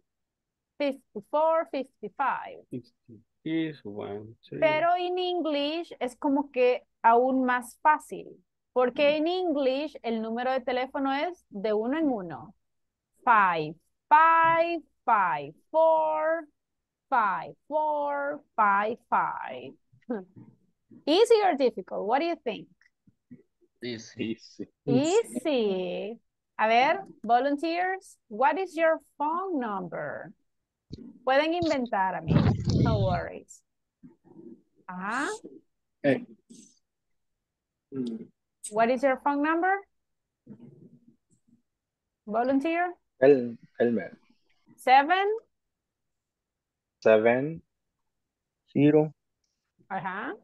54, 55. Sixty-six, one, two. Pero en English es como que aún más fácil, porque en English el número de teléfono es de uno en uno. Five, five, five, four, five, four, five, five. (laughs) Easy or difficult? What do you think? Easy. Easy. A ver, volunteers, what is your phone number? Pueden inventar, amigos. No worries. Ah, Eight. Mm. what is your phone number? Volunteer? El, Elmer. Seven? Seven. Zero. Ajá.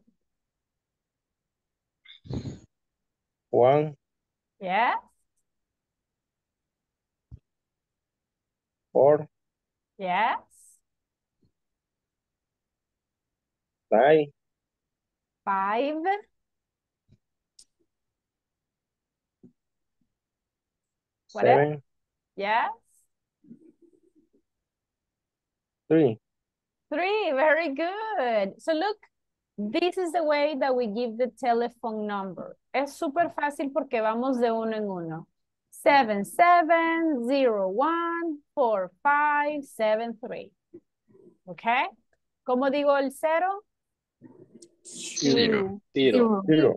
One. Yes. Four. Yes. Five. Five. Whatever. Seven. Yes. Three. Three. Very good. So look, this is the way that we give the telephone number. Es súper fácil porque vamos de uno en uno. Seven, seven, zero, one, four, five, seven, three. Okay? ¿Cómo digo el cero? Zero. Zero. Zero.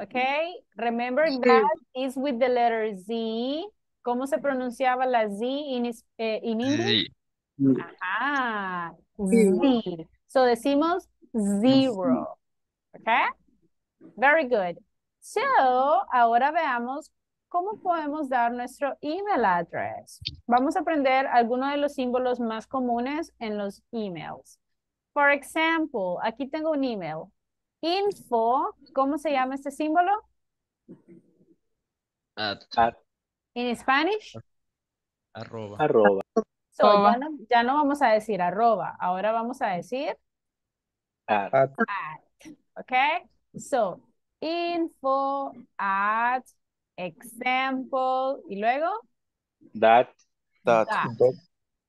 Okay, remember that is with the letter Z. ¿Cómo se pronunciaba la Z in, is- eh, in English? Mm. Ah, Z. So decimos zero. Okay? Very good. So, ahora veamos cómo podemos dar nuestro email address. Vamos a aprender algunos de los símbolos más comunes en los emails. For example, aquí tengo un email. Info, ¿cómo se llama este símbolo? At, At, En Spanish. arroba. arroba. So, ya no, ya no vamos a decir arroba, ahora vamos a decir At. At. at. Okay? So, info at example y luego That. That. that.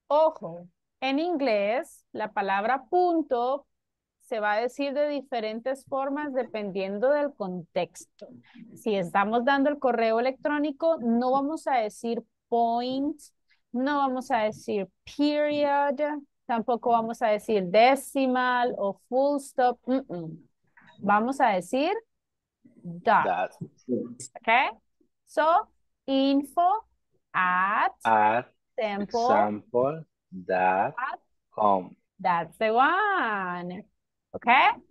Ojo, en inglés la palabra punto se va a decir de diferentes formas dependiendo del contexto. Si estamos dando el correo electrónico, no vamos a decir point, no vamos a decir period, tampoco vamos a decir decimal o full stop. mm, mm. Vamos a decir dot. That. Okay? So, info at At. sample. Example. That. Com. That's the one. Okay?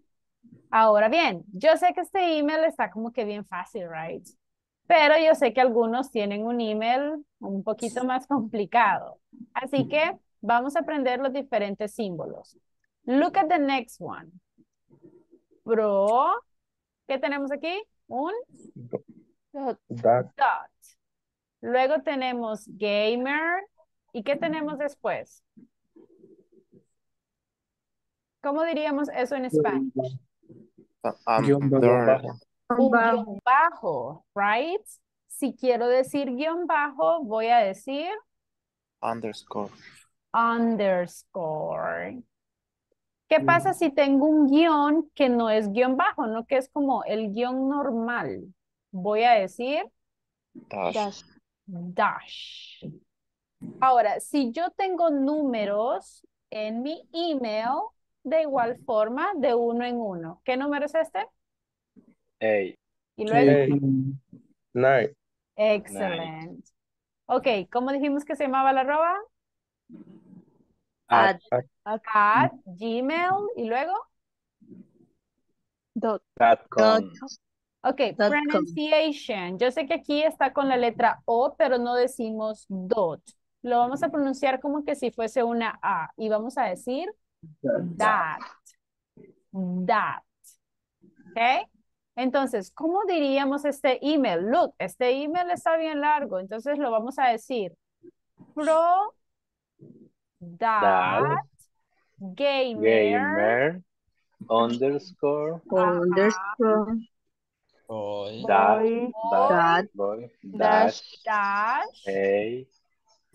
Ahora bien, yo sé que este email está como que bien fácil, right? Pero yo sé que algunos tienen un email un poquito más complicado. Así que vamos a aprender los diferentes símbolos. Look at the next one. Pro. ¿Qué tenemos aquí? Un That. dot. Luego tenemos gamer. ¿Y qué tenemos después? ¿Cómo diríamos eso en español? Guión Under. bajo. Un guion bajo, right? Si quiero decir guion bajo, voy a decir Underscore. underscore. ¿Qué pasa si tengo un guion que no es guion bajo, no que es como el guion normal? Voy a decir Dash. dash. Ahora, si yo tengo números en mi email, de igual forma, de uno en uno. ¿Qué número es este? Eight. Y luego, Eight. Nine. excelente. Ok, ¿cómo dijimos que se llamaba la arroba? At. At Gmail y luego, Dot. Dot com. ok, Dot com. pronunciation. Yo sé que aquí está con la letra O, pero no decimos dot. Lo vamos a pronunciar como que si fuese una A y vamos a decir that. That. ¿Ok? Entonces, ¿cómo diríamos este email? Look, este email está bien largo, entonces lo vamos a decir. Pro That. that gamer, Gamer. Underscore. Underscore. Boy. That. boy, That. Boy. Dash. dash Eight.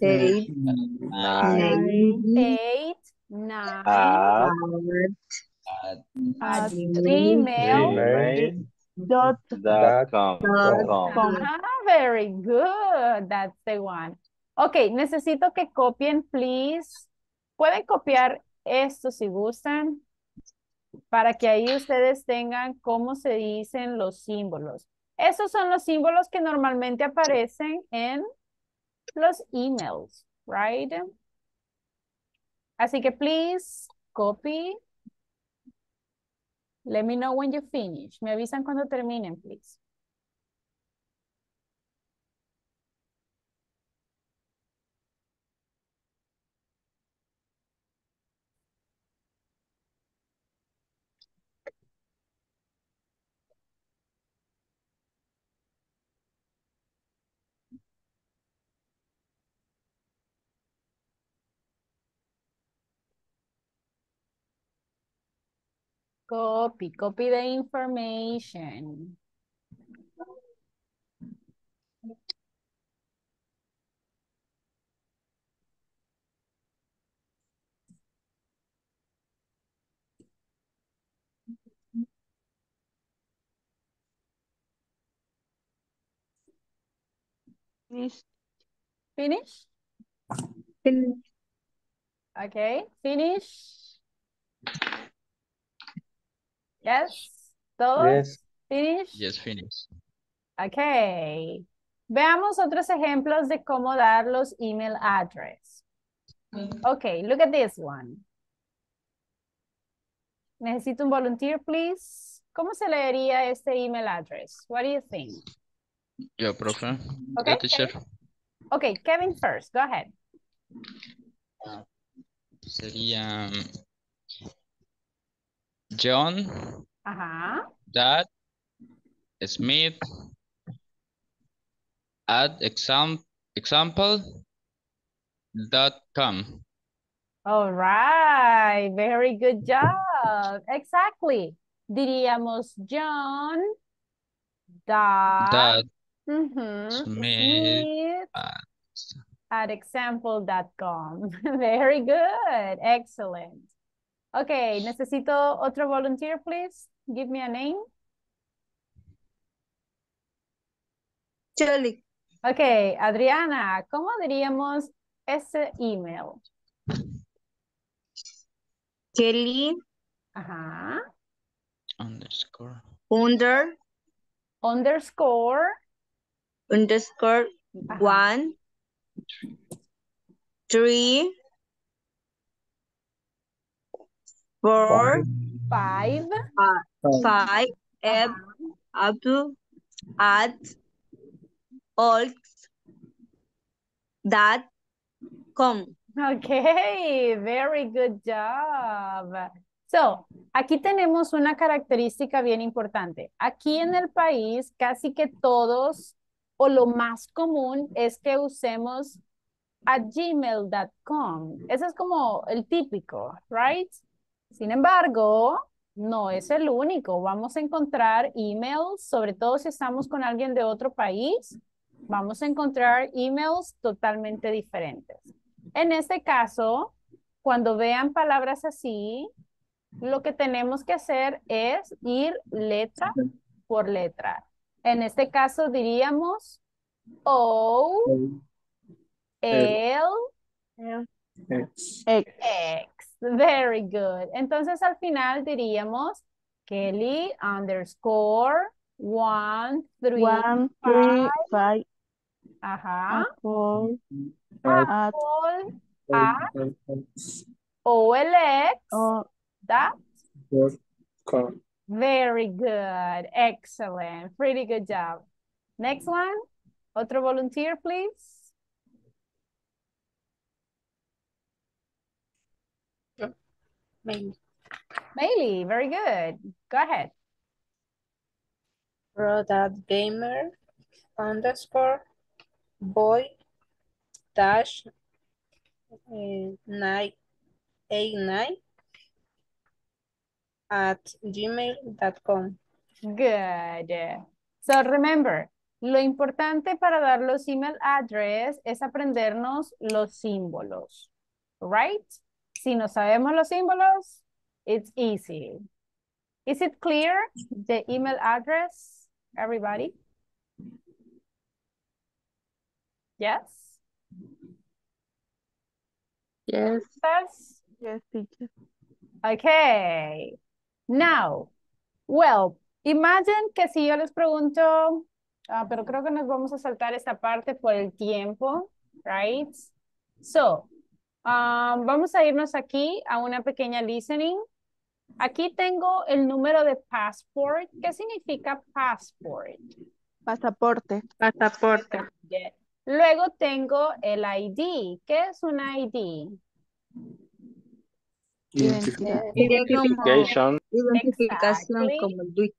Eight. Nine. eight nine At. at Gmail. Gmail. Dot. Dot com. Dot com. com. Ah, very good. That's the one. Ok, necesito que copien, please. Pueden copiar esto si gustan, para que ahí ustedes tengan cómo se dicen los símbolos. Esos son los símbolos que normalmente aparecen en los emails, right? Así que, please, copy. Let me know when you finish. Me avisan cuando terminen, please. Copy, copy the information. Finish. Finish? Finish. Okay, finish. Yes, todos. Yes. Finish. Yes, finish. Okay. Veamos otros ejemplos de cómo dar los email address. Okay, look at this one. Necesito un volunteer, please. ¿Cómo se leería este email address? What do you think? Yo, profe. Okay, teacher. Okay, Kevin first. Go ahead. Sería um, John Ajá. dot Smith at exam example dot com. All right. Very good job. Exactly. Diríamos John dot Dot mhm, Smith Smith at at example.com. (laughs) Very good. Excellent. Okay, necesito otro volunteer, please. Give me a name. Choli. Okay, Adriana, ¿cómo diríamos ese email? Kelly Ajá. underscore. under Underscore. underscore Ajá. one three four Five. five F apple at alt dot com. Okay, very good job. So, aquí tenemos una característica bien importante. Aquí en el país, casi que todos o lo más común es que usemos a gmail.com. Ese es como el típico, right? Sin embargo, no es el único. Vamos a encontrar emails, sobre todo si estamos con alguien de otro país, vamos a encontrar emails totalmente diferentes. En este caso, cuando vean palabras así, lo que tenemos que hacer es ir letra por letra. En este caso diríamos O, L, X. X. Very good. Entonces al final diríamos Kelly underscore one, three, One, three, five. five, Ajá. apple, At at, Apple at X. OLX or dot dot com. Very good. Excellent. Pretty good job. Next one. Otro volunteer, please. Maybe. Maylee, very good. Go ahead. Product gamer underscore boy dash eh, nine eight nine at gmail.com. Good. So remember, lo importante para dar los email address es aprendernos los símbolos. Right? Si no sabemos los símbolos, it's easy. Is it clear, the email address, everybody? Yes? yes, Yes? yes, teacher. Okay. Now, well, imagine que si yo les pregunto, ah, pero creo que nos vamos a saltar esta parte por el tiempo, right? So, um, vamos a irnos aquí a una pequeña listening. Aquí tengo el número de passport. ¿Qué significa passport? Pasaporte. Pasaporte. Luego tengo el ID. ¿Qué es un ID? Identification. Identificación Exactly. como el DUI.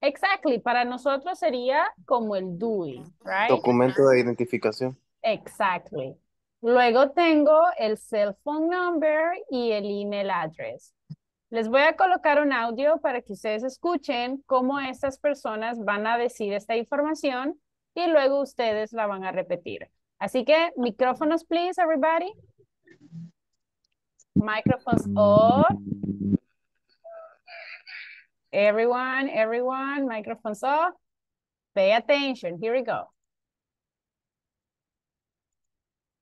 Exactly. Para nosotros sería como el DUI, right? Documento de identificación. Exactly. Luego tengo el cell phone number y el email address. Les voy a colocar un audio para que ustedes escuchen cómo estas personas van a decir esta información y luego ustedes la van a repetir. Así que micrófonos, please, everybody. Microphones off. Everyone, everyone, microphones off. Pay attention. Here we go.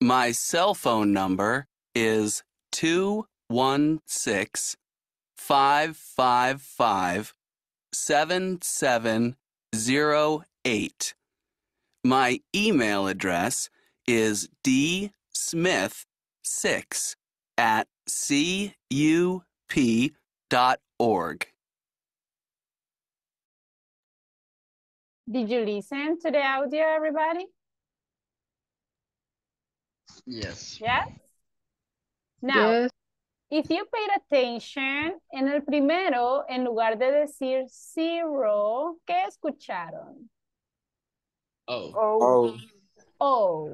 My cell phone number is 216 555 7708. My email address is dsmith6 at dot org. Did you listen to the audio, everybody? Yes. Yes? Now, Yes. if you paid attention, en el primero, en lugar de decir zero, ¿qué escucharon? Oh. Oh. Oh,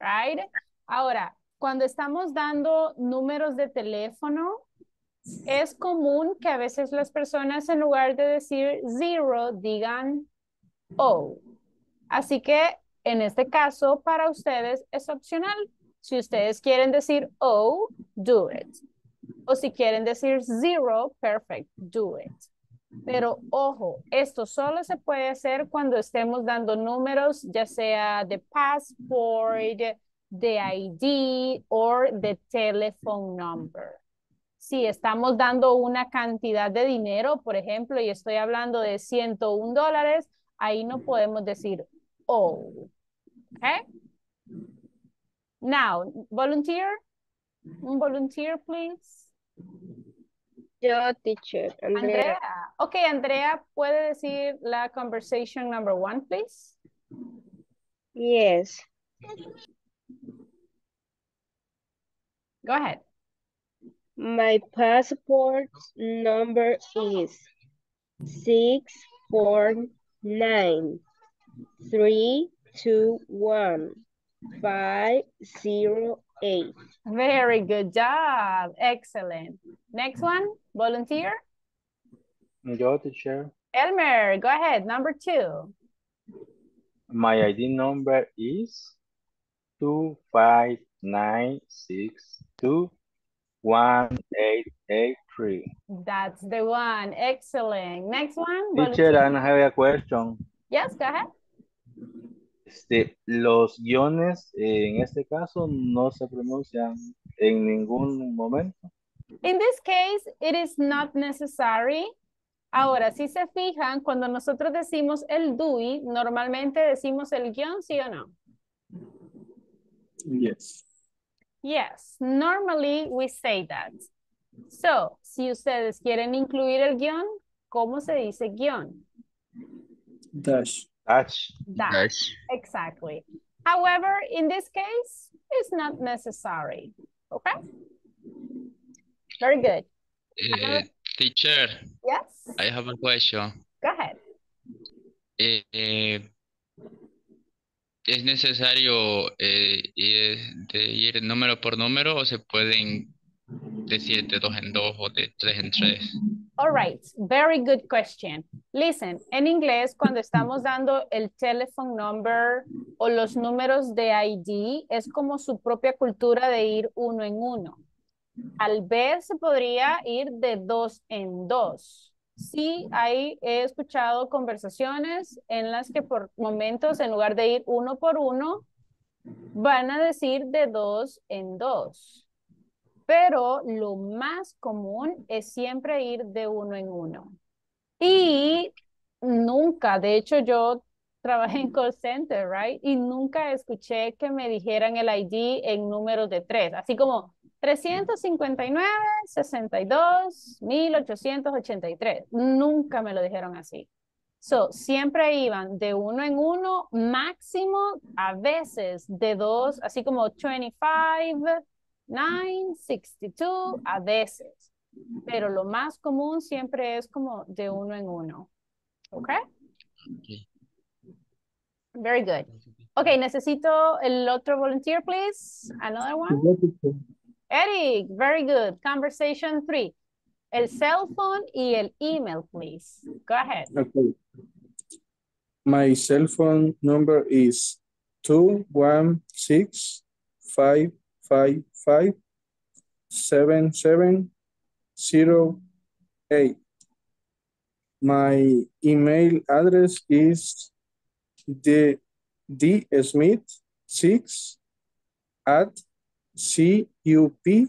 right? Ahora, cuando estamos dando números de teléfono, es común que a veces las personas en lugar de decir zero digan oh. Así que en este caso para ustedes es opcional. Si ustedes quieren decir oh, do it. O si quieren decir zero, perfect, do it. Pero ojo, esto solo se puede hacer cuando estemos dando números, ya sea de passport, de ID o de telephone number. Si estamos dando una cantidad de dinero, por ejemplo, y estoy hablando de 101 dólares, ahí no podemos decir oh. Okay? Now, volunteer. Mm, volunteer, please. Yo, teacher, Andrea. Andrea. Ok, Andrea, ¿puede decir la conversation number one, please? Yes. Go ahead. My passport number is six four nine three two one five zero eight. Very good job. Excellent. Next one, volunteer. Yo, teacher. Elmer, go ahead. Number two. My ID number is two five nine six two one eight eight three. That's the one. Excellent. Next one. Teacher, volunteer. I have a question. Yes, go ahead. Este, los guiones eh, en este caso no se pronuncian en ningún momento. In this case, it is not necessary. Ahora, si se fijan, cuando nosotros decimos el DUI, normalmente decimos el guion, ¿sí o no? Yes. Yes, normally we say that. So, si ustedes quieren incluir el guion, ¿cómo se dice guion? Dash. Dash. Dash. Exactly. However, in this case, it's not necessary. Okay? Very good. Eh, teacher, Yes, I have a question. go ahead. Eh, eh, ¿es necesario eh, ir número por número o se pueden decir de dos en dos o de tres en tres? All right, very good question. Listen, en inglés, cuando estamos dando el telephone number o los números de ID, es como su propia cultura de ir uno en uno. Tal vez se podría ir de dos en dos. Sí, ahí he escuchado conversaciones en las que por momentos, en lugar de ir uno por uno, van a decir de dos en dos. Pero lo más común es siempre ir de uno en uno. Y nunca, de hecho yo trabajé en call center, right? Y nunca escuché que me dijeran el ID en números de tres, así como 359, 62, 1883. Nunca me lo dijeron así. So, siempre iban de uno en uno, máximo, a veces de dos, así como 25, 9, 62, a veces. Pero lo más común siempre es como de uno en uno. ¿Ok? Very good. Ok, necesito el otro volunteer, please. Another one. Eric, very good. Conversation three. El cell phone y el email, please. Go ahead. Okay. My cell phone number is two one six five five five seven seven zero eight. My email address is the D Smith six at cup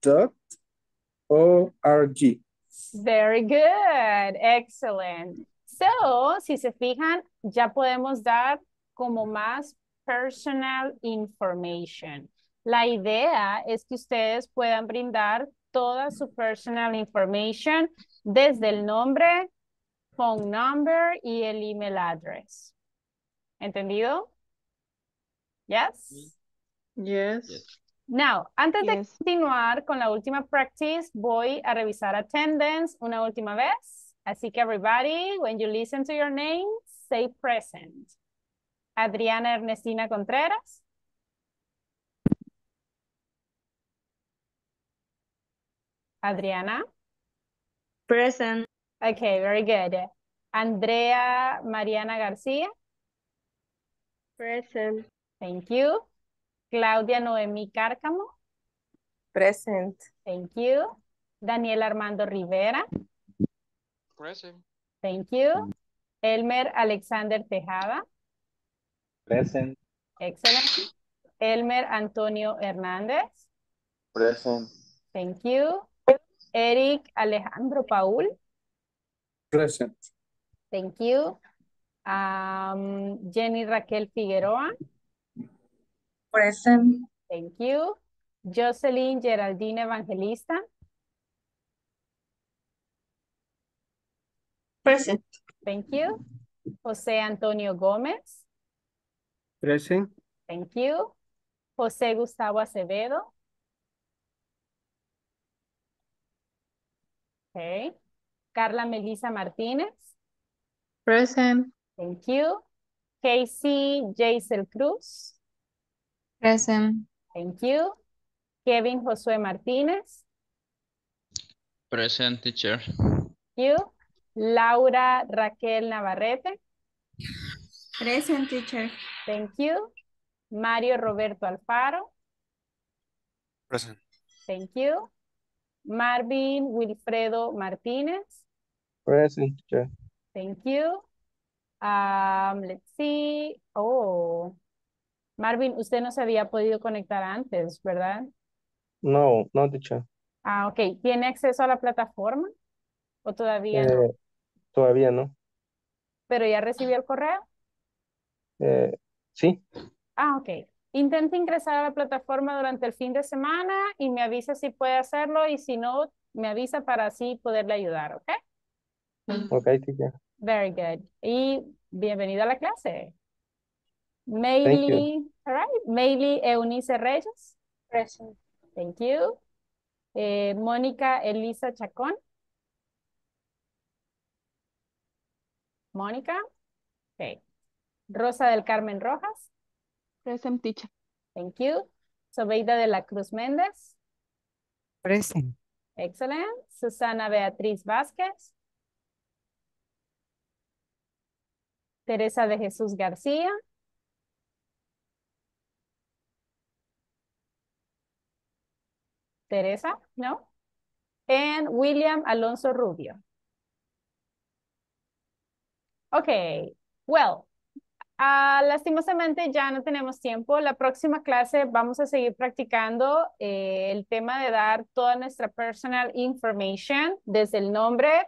dot org. Very good. Excellent. So, si se fijan, ya podemos dar como más personal information. La idea es que ustedes puedan brindar toda su personal information desde el nombre, phone number y el email address. ¿Entendido? Yes? Yes. Now, antes de continuar con la última practice, voy a revisar attendance una última vez. Así que everybody, when you listen to your name, say present. Adriana Ernestina Contreras. Adriana. Present. Okay, very good. Andrea Mariana García. Present. Thank you. Claudia Noemí Cárcamo. Present. Thank you. Daniel Armando Rivera. Present. Thank you. Elmer Alexander Tejada. Present. Excellent. Elmer Antonio Hernández. Present. Thank you. Eric Alejandro Paul. Present. Thank you. Um, Jenny Raquel Figueroa. Present. Thank you. Jocelyn Geraldine Evangelista. Present. Thank you. José Antonio Gómez. Present. Thank you. José Gustavo Acevedo. Okay. Carla Melissa Martínez. Present. Thank you. Casey Jaisel Cruz. Present. Thank you. Kevin Josué Martínez. Present teacher. Thank you. Laura Raquel Navarrete. Present teacher. Thank you. Mario Roberto Alfaro. Present. Thank you. Marvin Wilfredo Martínez. Present, teacher. Thank you. Um, let's see. Oh, Marvin, usted no se había podido conectar antes, ¿verdad? No, no, teacher. Ah, ok. ¿Tiene acceso a la plataforma? ¿O todavía no? Eh, todavía no. ¿Pero ya recibió el correo? Eh, sí, Ah, ok. Intente ingresar a la plataforma durante el fin de semana y me avisa si puede hacerlo y si no, me avisa para así poderle ayudar, ¿ok? ok, teacher. Very good. Y bienvenido a la clase. Mayli, all right. Eunice Reyes. Present. Thank you. Eh, Mónica Elisa Chacón. Mónica. Okay. Rosa del Carmen Rojas. Present teacher. Thank you. Sobeida de la Cruz Méndez. Present. Excellent. Susana Beatriz Vázquez. Teresa de Jesús García. Teresa, no? And William Alonso Rubio. Okay, well, ah, lastimosamente ya no tenemos tiempo. La próxima clase vamos a seguir practicando eh, el tema de dar toda nuestra personal information, desde el nombre,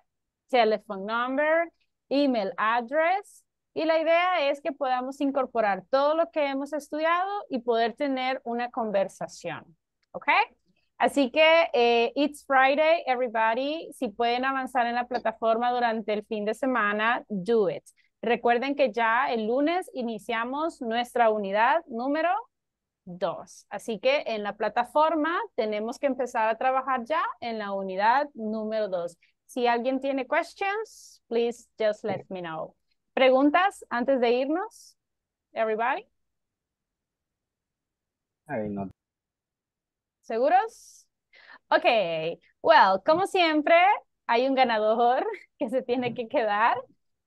telephone number, email address. Y la idea es que podamos incorporar todo lo que hemos estudiado y poder tener una conversación. ¿Ok? Así que eh, it's Friday, everybody. Si pueden avanzar en la plataforma durante el fin de semana, do it. Recuerden que ya el lunes iniciamos nuestra unidad número 2. Así que en la plataforma tenemos que empezar a trabajar ya en la unidad número 2. Si alguien tiene questions, please just let me know. ¿Preguntas antes de irnos? Everybody? Ay, no. ¿Seguros? Ok, well, como siempre, hay un ganador (laughs) que se tiene que quedar.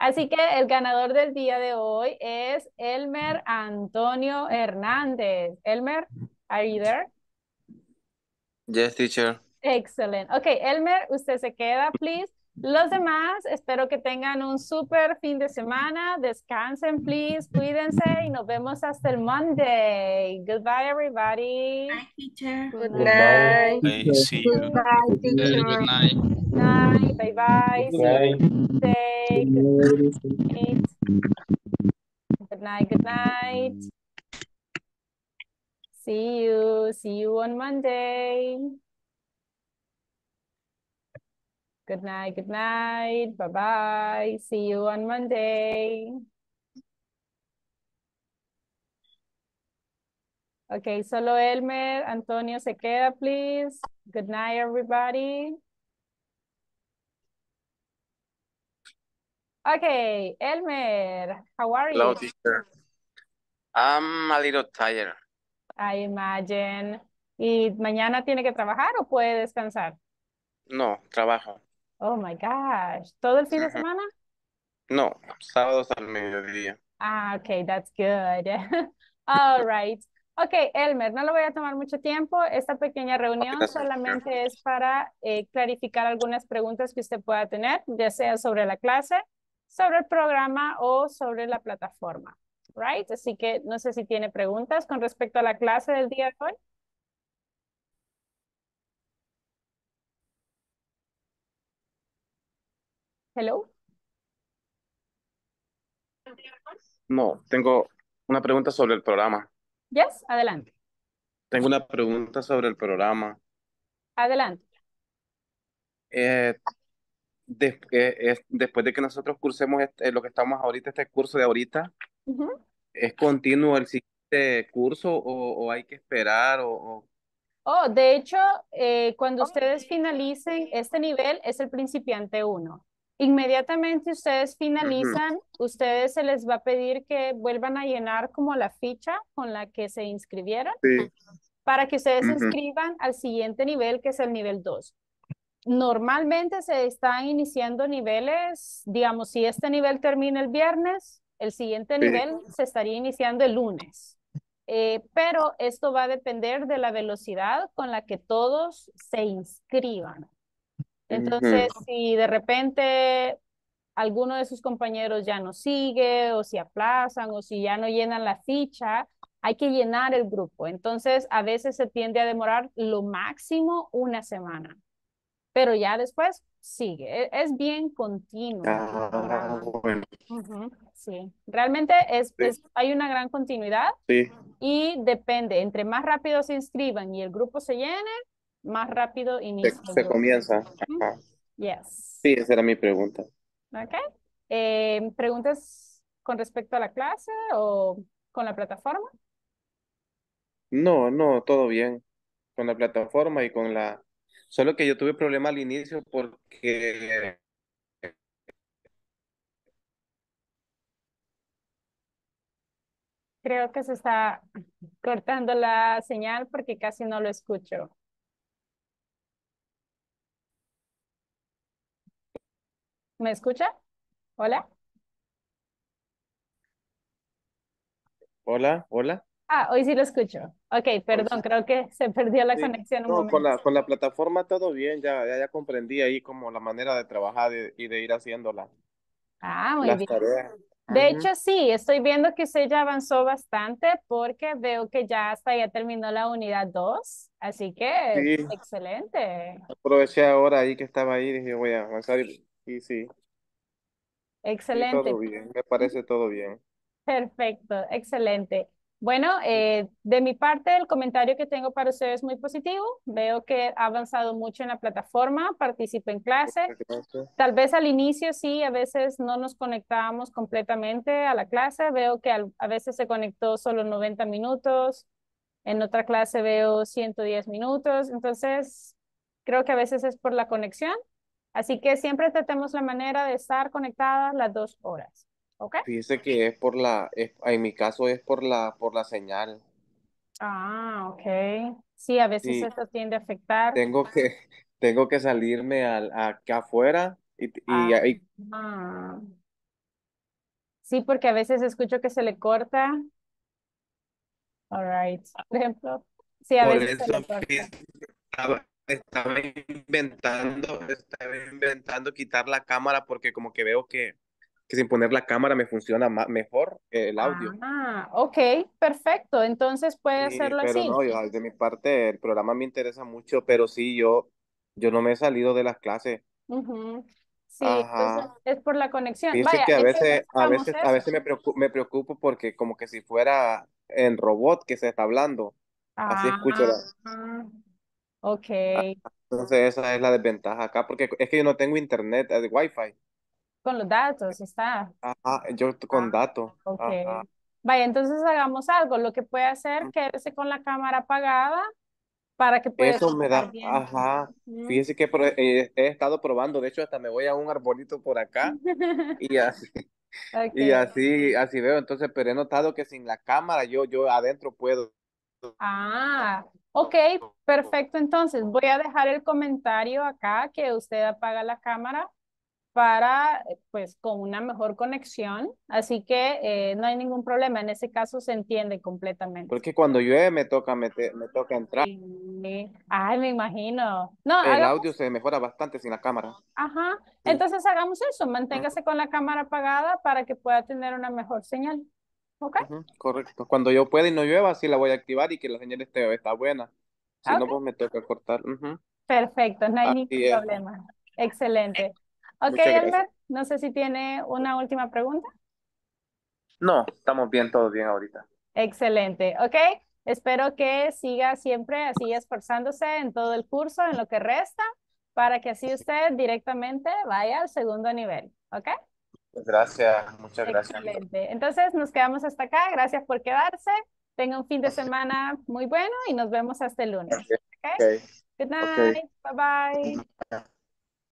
Así que el ganador del día de hoy es Elmer Antonio Hernández. Elmer, are you there? Yes, teacher. Excellent. Ok, Elmer, usted se queda, please. Los demás, espero que tengan un súper fin de semana. Descansen, please. Cuídense y nos vemos hasta el Monday. Goodbye, everybody. Teacher. Good Goodbye. night. You. Goodbye, Good teacher. night. Night. Bye bye. See Bye. you Tuesday. Good night. Good night. Good night. See you. See you on Monday. Good night, good night. Bye bye. See you on Monday. Okay, solo Elmer, Antonio se queda, please. Good night, everybody. Okay, Elmer, how are Hello, you? teacher. I'm a little tired. I imagine. ¿Y mañana tiene que trabajar o puede descansar? No, trabajo. Oh my gosh. ¿Todo el fin de semana? No, sábados al mediodía. Ah, okay, that's good. (laughs) All right. Okay, Elmer, no le voy a tomar mucho tiempo. Esta pequeña reunión solamente es para eh, clarificar algunas preguntas que usted pueda tener, ya sea sobre la clase, sobre el programa o sobre la plataforma. Right? Así que no sé si tiene preguntas con respecto a la clase del día de hoy. Hello. No, tengo una pregunta sobre el programa. Yes, adelante. Tengo una pregunta sobre el programa. Adelante. Eh, eh, es- después de que nosotros cursemos este- lo que estamos ahorita, este curso de ahorita, Ujú. ¿es continuo el siguiente curso o, o hay que esperar? O, o- Oh, de hecho, eh, cuando ustedes finalicen este nivel es el principiante 1. Inmediatamente ustedes finalizan, ustedes se les va a pedir que vuelvan a llenar como la ficha con la que se inscribieron Sí. para que ustedes se inscriban al siguiente nivel que es el nivel 2. Normalmente se están iniciando niveles, digamos, si este nivel termina el viernes, el siguiente Sí. nivel se estaría iniciando el lunes. Eh, pero esto va a depender de la velocidad con la que todos se inscriban. Entonces, si de repente alguno de sus compañeros ya no sigue o si aplazan o si ya no llenan la ficha, hay que llenar el grupo. Entonces, a veces se tiende a demorar lo máximo una semana, pero ya después sigue. E- Es, bien continuo. Ah, sí, realmente es, Sí. es- hay una gran continuidad sí. y depende, entre más rápido se inscriban y el grupo se llene, más rápido inicia se comienza. Ajá. Yes. Sí, esa era mi pregunta. Ok. Eh, ¿preguntas con respecto a la clase o con la plataforma? No, no, todo bien con la plataforma y con la... Solo que yo tuve problema al inicio porque Creo que se está cortando la señal porque casi no lo escucho. ¿Me escucha? ¿Hola? Hola, hola. Ah, hoy sí lo escucho. Ok, perdón, creo que se perdió la Sí, conexión un no, con momento. la, con la plataforma todo bien, ya, ya, ya comprendí ahí como la manera de trabajar y, y de ir haciéndola, Ah, muy las bien. tareas. De Ujú. hecho, sí, estoy viendo que usted ya avanzó bastante porque veo que ya hasta ya terminó la unidad 2, así que Sí, excelente, aproveché ahora ahí que estaba ahí, dije voy a avanzar y, y sí, sí, excelente. todo bien, me parece todo bien. Perfecto, excelente. Bueno, eh, de mi parte, el comentario que tengo para ustedes es muy positivo. Veo que ha avanzado mucho en la plataforma, participa en clase. Tal vez al inicio sí, a veces no nos conectábamos completamente a la clase. Veo que al- a veces se conectó solo 90 minutos. En otra clase veo 110 minutos. Entonces, creo que a veces es por la conexión. Así que siempre tratemos la manera de estar conectadas las dos horas. ¿Ok? Fíjese que es por la, es- en mi caso es por la, por la señal. Ah, ok. Sí, a veces Sí, eso tiende a afectar. tengo que, (laughs) tengo que salirme al, acá afuera y, y, Ah, y ah. Sí, porque a veces escucho que se le corta. All right. Por ejemplo, sí, a por veces se eso le corta. Estaba, inventando, estaba inventando quitar la cámara porque como que veo que, que sin poner la cámara me funciona ma- mejor eh, el audio. Ah, ok, perfecto. Entonces puede Sí, hacerlo pero así. no, yo, de mi parte el programa me interesa mucho, pero sí, yo, yo no me he salido de las clases. Ujú. Sí, entonces Ajá. es por la conexión. Vaya, que a veces, a veces, a veces me preocupo, me preocupo porque como que si fuera en robot que se está hablando, así escucho la... Ah, Ok. Entonces esa es la desventaja acá, porque es que yo no tengo internet eh, de Wi-Fi. Con los datos está. Ajá, yo con datos. Ok. Ajá. Vaya, entonces hagamos algo. Lo que puede hacer, quédese con la cámara apagada para que pueda Eso me da, bien. ajá. Ujú. Fíjese que pro- eh, he estado probando, de hecho hasta me voy a un arbolito por acá (laughs) y así, (laughs) y Ok. así, así veo. Entonces, pero he notado que sin la cámara yo, yo adentro puedo. Ah, ok, perfecto. Entonces voy a dejar el comentario acá que usted apaga la cámara para, pues, con una mejor conexión. Así que eh, no hay ningún problema. En ese caso se entiende completamente. Porque cuando llueve me toca meter, me toca entrar. Sí. Ay, me imagino. No, El hagamos, audio se mejora bastante sin la cámara. ajá. Entonces hagamos eso. Manténgase con la cámara apagada para que pueda tener una mejor señal. ¿Ok? Correcto. Cuando yo pueda y no llueva, sí la voy a activar y que la señal esté, está buena. Si no, Ok. pues me toca cortar. Perfecto, no hay Así ningún es. problema. Excelente. Ok. Elmer, no sé si tiene una última pregunta. No, estamos bien, todo bien ahorita. Excelente, ok. Espero que siga siempre así esforzándose en todo el curso, en lo que resta, para que así usted directamente vaya al segundo nivel, ¿ok? Gracias, muchas gracias. Excelente. Entonces nos quedamos hasta acá. Gracias por quedarse. Tenga un fin de semana muy bueno y nos vemos hasta el lunes. ¿ok? Ok. Good night. Bye bye.